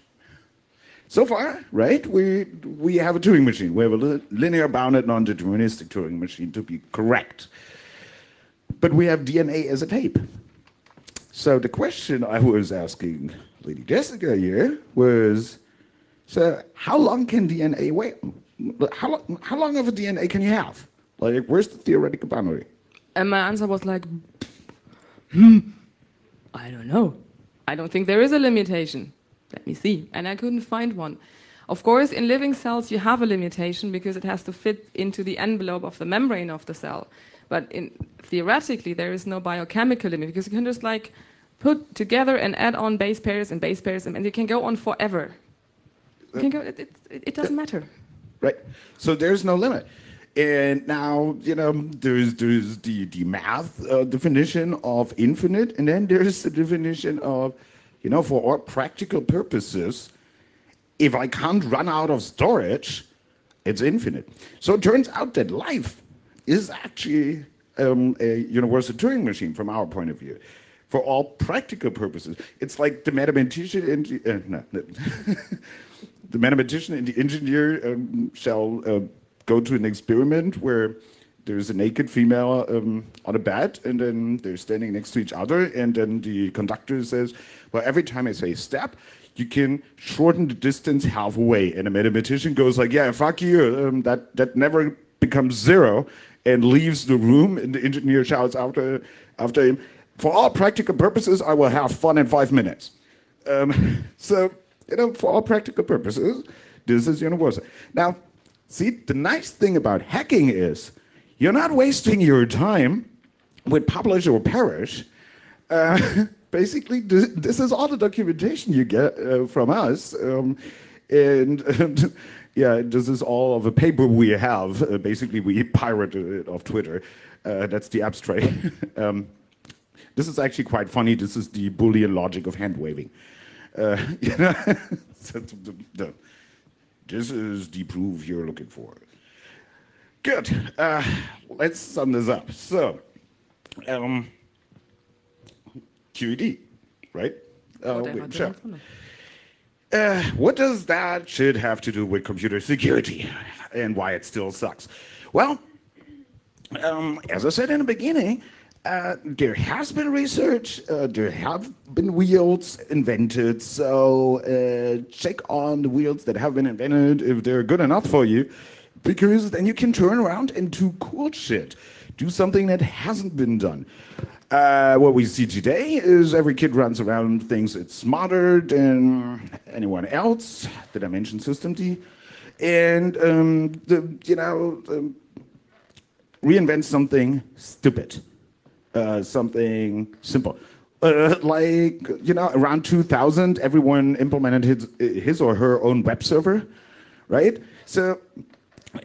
So far, right? We we have a Turing machine. We have a linear bounded non-deterministic Turing machine to be correct, but we have DNA as a tape. So the question I was asking Lady Jessica here was, so how long can DNA wait? How, lo- how long of a DNA can you have? Like, where's the theoretical boundary?
And my answer was like, hmm, I don't know. I don't think there is a limitation. Let me see. And I couldn't find one. Of course, in living cells, you have a limitation because it has to fit into the envelope of the membrane of the cell. But in, theoretically, there is no biochemical limit because you can just like put together and add on base pairs and base pairs, and, you can go on forever. You can go. It, it, it doesn't matter.
right? So there's no limit. And now, you know, there's there's the the math uh, definition of infinite, and then there's the definition of, you know, for all practical purposes, if I can't run out of storage, it's infinite. So it turns out that life is actually um, a universal Turing machine from our point of view. For all practical purposes, it's like the mathematician the, uh, no. (laughs) the mathematician and the engineer um, shall uh, go to an experiment where there's a naked female um, on a bed, and then they're standing next to each other, and then the conductor says, "Well, every time I say step, you can shorten the distance halfway." And the mathematician goes like, "Yeah, fuck you. Um, that that never becomes zero," and leaves the room. And the engineer shouts after after him, "For all practical purposes, I will have fun in five minutes." Um, (laughs) so, you know, for all practical purposes, this is universal. Now, see, the nice thing about hacking is you're not wasting your time with publish or perish. Uh, (laughs) basically, this, is all the documentation you get uh, from us. Um, and um, (laughs) yeah, this is all of a paper we have. Uh, basically, we pirated it off Twitter. Uh, that's the abstract. (laughs) um, this is actually quite funny. This is the Boolean logic of hand waving. Uh, you know? So the- the- this is the proof you're looking for. Good. Uh, let's sum this up. So, um, QED, right? Uh, wait, sure. Uh, what does that shit have to do with computer security and why it still sucks? Well, um, as I said in the beginning, uh, there has been research, uh, there have been wheels invented, so uh, check on the wheels that have been invented if they're good enough for you, because then you can turn around and do cool shit. Do something that hasn't been done. Uh, what we see today is every kid runs around thinks it's smarter than anyone else, the dimension systemd, and um, the, you know, um, reinvent something stupid, uh, something simple. Uh, like, you know, around 2000, everyone implemented his, his or her own web server, right? So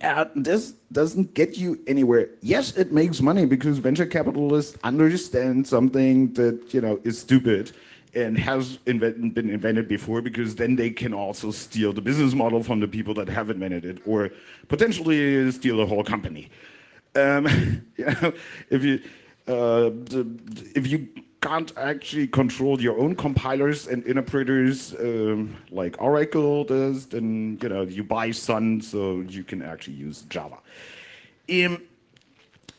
uh, this doesn't get you anywhere. Yes, it makes money because venture capitalists understand something that, you know, is stupid and has invent, been invented before because then they can also steal the business model from the people that have invented it or potentially steal a whole company. Um, (laughs) you know, if you if you can't actually control your own compilers and interpreters um, like Oracle does, then you know you buy Sun so you can actually use Java. In,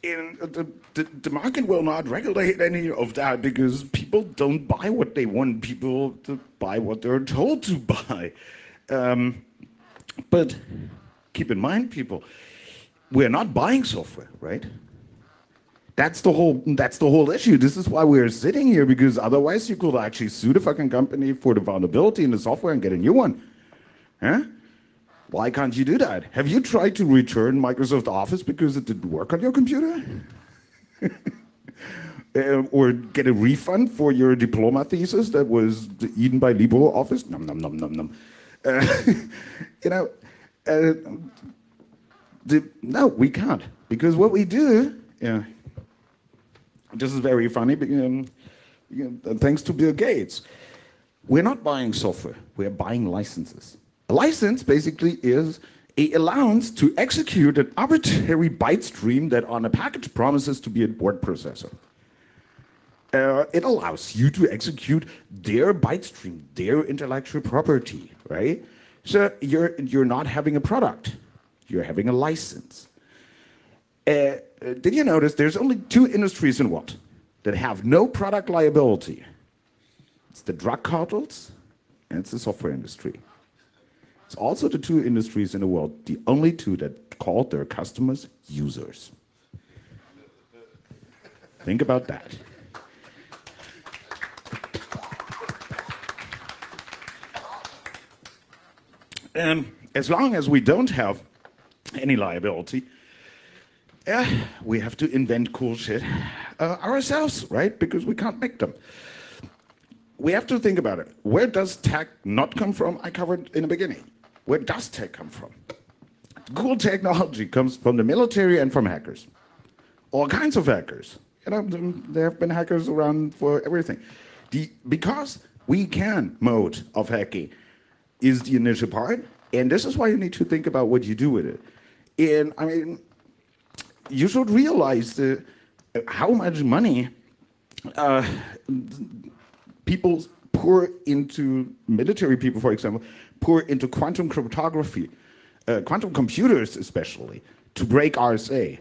in the, the, the market will not regulate any of that because people don't buy what they want. People buy what they're told to (laughs) buy. Um, but keep in mind, people, we're not buying software, right? That's the whole that's the whole issue. This is why we're sitting here because otherwise you could actually sue the fucking company for the vulnerability in the software and get a new one. Huh? Why can't you do that? Have you tried to return Microsoft Office because it didn't work on your computer? Um, (laughs) or get a refund for your diploma thesis that was eaten by LibreOffice? Num num num num num. Uh, (laughs) you know, uh, the, no, we can't because what we do, yeah, this is very funny. but, thanks to Bill Gates, we're not buying software; we're buying licenses. A license basically is a allowance to execute an arbitrary byte stream that on a package promises to be a word processor. Uh, it allows you to execute their byte stream, their intellectual property, right? So you're you're not having a product, you're having a license. Uh, uh, did you notice there's only two industries in what that have no product liability? It's the drug cartels and it's the software industry. It's also the two industries in the world, the only two that call their customers users. Think about that. And as long as we don't have any liability, yeah, we have to invent cool shit uh, ourselves, right? Because we can't make them. We have to think about it. Where does tech not come from? I covered in the beginning. Where does tech come from? Cool technology comes from the military and from hackers. All kinds of hackers. You know, there have been hackers around for everything. The, because we can mode of hacking is the initial part, and this is why you need to think about what you do with it. And I mean, you should realize how much money uh, people pour into military people, for example, pour into quantum cryptography, uh, quantum computers especially, to break RSA.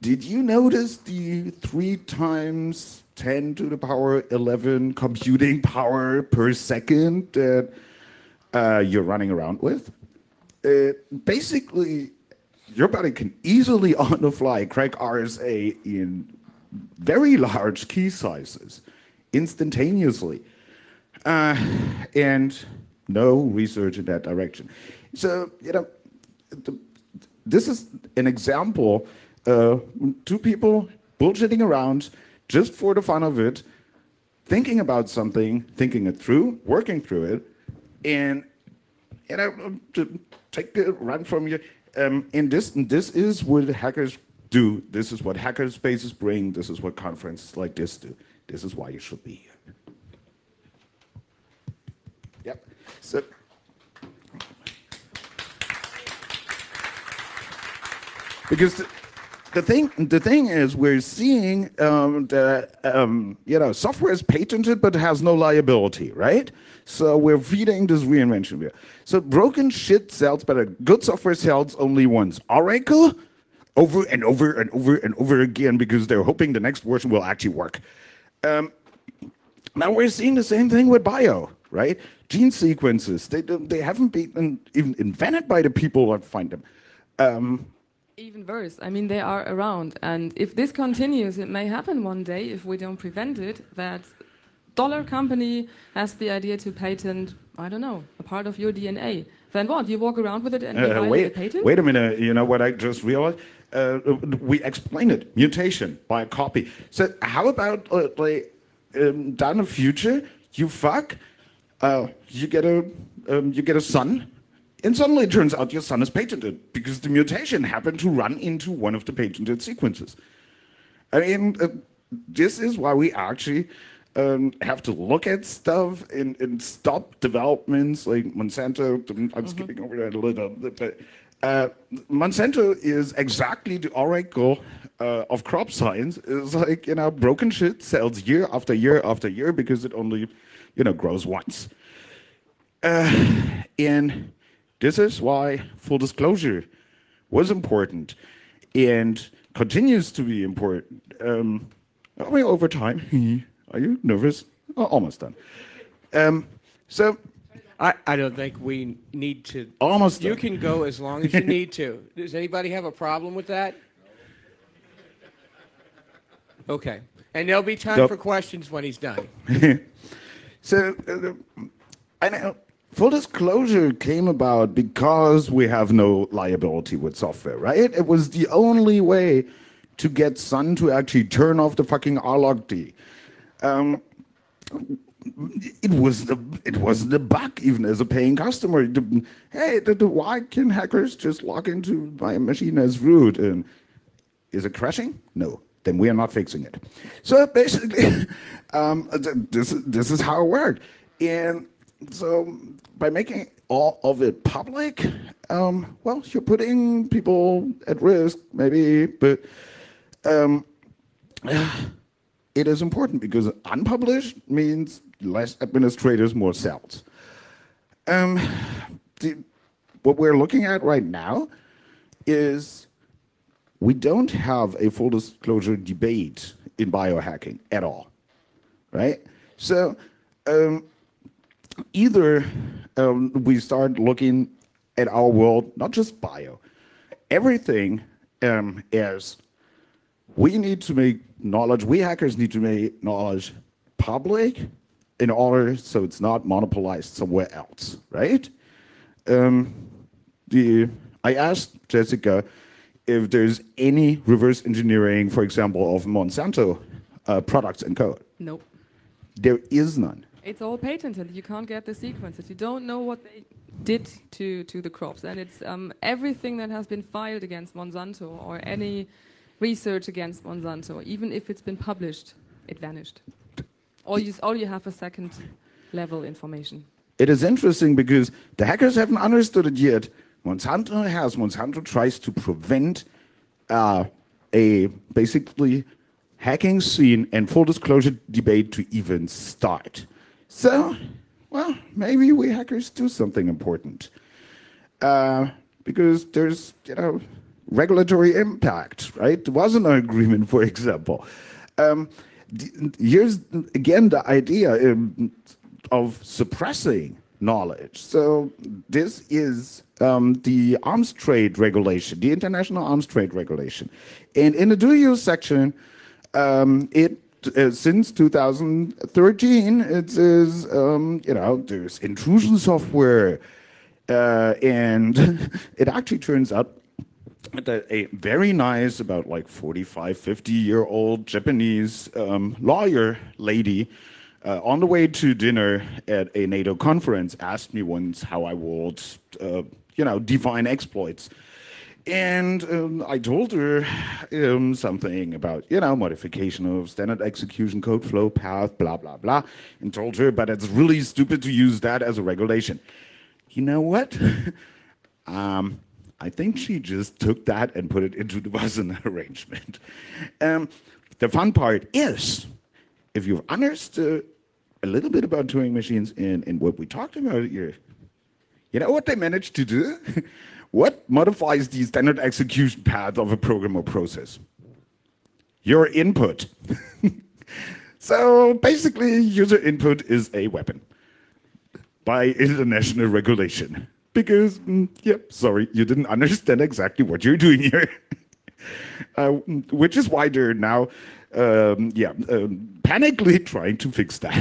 Did you notice the three times 10 to the power 11 computing power per second that uh, you're running around with? Uh, basically, your body can easily (laughs) on the fly crack RSA in very large key sizes instantaneously. Uh, and no research in that direction. So, you know, the, this is an example uh, two people bullshitting around just for the fun of it, thinking about something, thinking it through, working through it, and you know, to take a run from you. Um, and this, this is what hackers do. This is what hacker spaces bring. This is what conferences like this do. This is why you should be here. Yep. So. Because the, the thing, the thing is, we're seeing um, that um, you know software is patented but has no liability, right? So we're feeding this reinvention here. So broken shit sells better. Good software sells only once. Oracle, over and over and over and over again because they're hoping the next version will actually work. Um, now we're seeing the same thing with bio, right? Gene sequences, they, they haven't been even invented by the people that find them. Um,
even worse, I mean, they are around. And if this continues, it may happen one day, if we don't prevent it, that dollar company has the idea to patent, I don't know, a part of your DNA. Then what? You walk around with it and uh,
wait,
a patent?
Wait a minute. You know what I just realized? Uh, we explain it, mutation by a copy. So how about uh, like um, down the future, you fuck, uh, you get a um, you get a son, and suddenly it turns out your son is patented because the mutation happened to run into one of the patented sequences. I mean, uh, this is why we actually um, have to look at stuff and, and stop developments like Monsanto. I'm mm -hmm. skipping over that a little bit, but uh, Monsanto is exactly the oracle uh, of crop science. It's like, you know, broken shit sells year after year after year because it only, you know, grows once. Uh, and this is why full disclosure was important and continues to be important. Um, I mean, over time. (laughs) Are you nervous? Oh, almost done. Um, so.
I, I don't think we need to.
Almost
You
done.
can go as long as you (laughs) need to. Does anybody have a problem with that? Okay. And there'll be time
Nope.
for questions when he's done. (laughs)
So, uh, I know full disclosure came about because we have no liability with software, right? It was the only way to get Sun to actually turn off the fucking rlogind. Um, it was the it wasn't a bug even as a paying customer. The- hey, the, the, why can hackers just log into my machine as root? And is it crashing? No. Then we are not fixing it. So basically, (laughs) um, this this is how it worked. And so by making all of it public, um, well, you're putting people at risk, maybe, but um, (sighs) it is important because unpublished means less administrators, more cells. Um, the, what we're looking at right now is we don't have a full disclosure debate in biohacking at all, right? So um, either um, we start looking at our world, not just bio, everything um, as we need to make knowledge, we hackers need to make knowledge public in order so it's not monopolized somewhere else, right? Um, the, I asked Jessica if there's any reverse engineering, for example, of Monsanto uh, products and code.
Nope.
There is none.
It's all patented. You can't get the sequences. You don't know what they did to, to the crops. And it's um, everything that has been filed against Monsanto or any research against Monsanto, even if it's been published, it vanished. All you, all you have is second level information.
It is interesting because the hackers haven't understood it yet. Monsanto has. Monsanto tries to prevent uh, a basically hacking scene and full disclosure debate to even start. So, well, maybe we hackers do something important. Uh, because there's, you know, regulatory impact, right? There was an agreement, for example. Um, here's again the idea um, of suppressing knowledge. So this is um, the arms trade regulation, the international arms trade regulation, and in the dual use section, um, it uh, since 2013 it says um, you know there's intrusion software, uh, and (laughs) it actually turns out a very nice, about like 45, 50 year old Japanese um, lawyer lady uh, on the way to dinner at a NATO conference asked me once how I would, uh, you know, define exploits. And um, I told her um, something about, you know, modification of standard execution code flow path, blah, blah, blah, and told her, but it's really stupid to use that as a regulation. You know what? (laughs) um, I think she just took that and put it into the Wassenaar (laughs) arrangement. Um, the fun part is, if you've understood a little bit about Turing machines and, and what we talked about here, you know what they managed to do? (laughs) what modifies the standard execution path of a program or process? Your input. (laughs) so basically, user input is a weapon by international regulation. Because, mm, yep, sorry, you didn't (laughs) understand exactly what you're doing here. (laughs) uh, which is why they're now, um, yeah, um, panically (laughs) trying to fix that.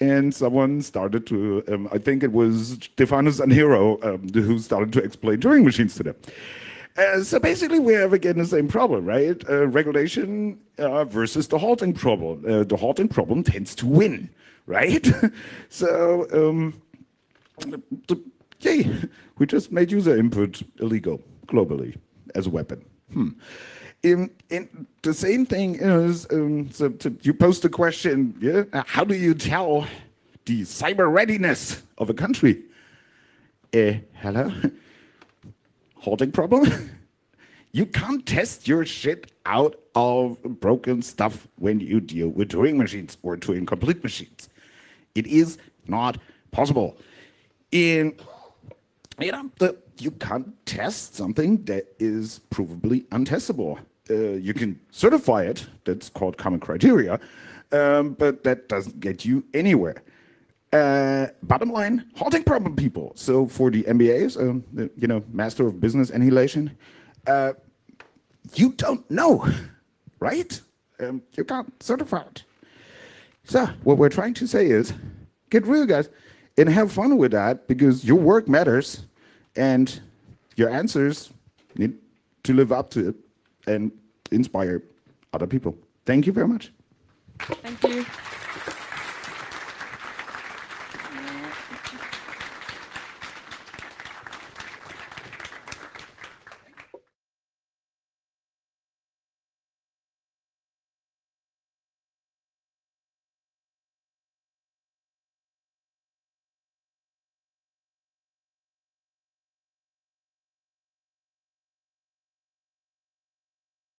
and someone started to, um, I think it was Stefanos Anhero um, who started to explain Turing machines to them. Uh, so basically, we have again the same problem, right? Uh, regulation uh, versus the halting problem. Uh, the halting problem tends to win, right? so, um, the, yay, we just made user input illegal globally as a weapon. Hmm. In, in the same thing is, um, so, you post a question, yeah, uh, how do you tell the cyber readiness of a country? Uh, hello? (laughs) Halting problem? (laughs) you can't test your shit out of broken stuff when you deal with Turing machines or Turing complete machines. It is not possible. In you know, the, you can't test something that is provably untestable. Uh, you can certify it, that's called common criteria, um, but that doesn't get you anywhere. Uh, bottom line, halting problem people. So for the MBAs, um, the, you know, Master of Business Annihilation, uh, you don't know, right? Um, you can't certify it. So what we're trying to say is, get real, guys, and have fun with that because your work matters, and your answers need to live up to it and inspire other people. Thank you very much.
Thank you.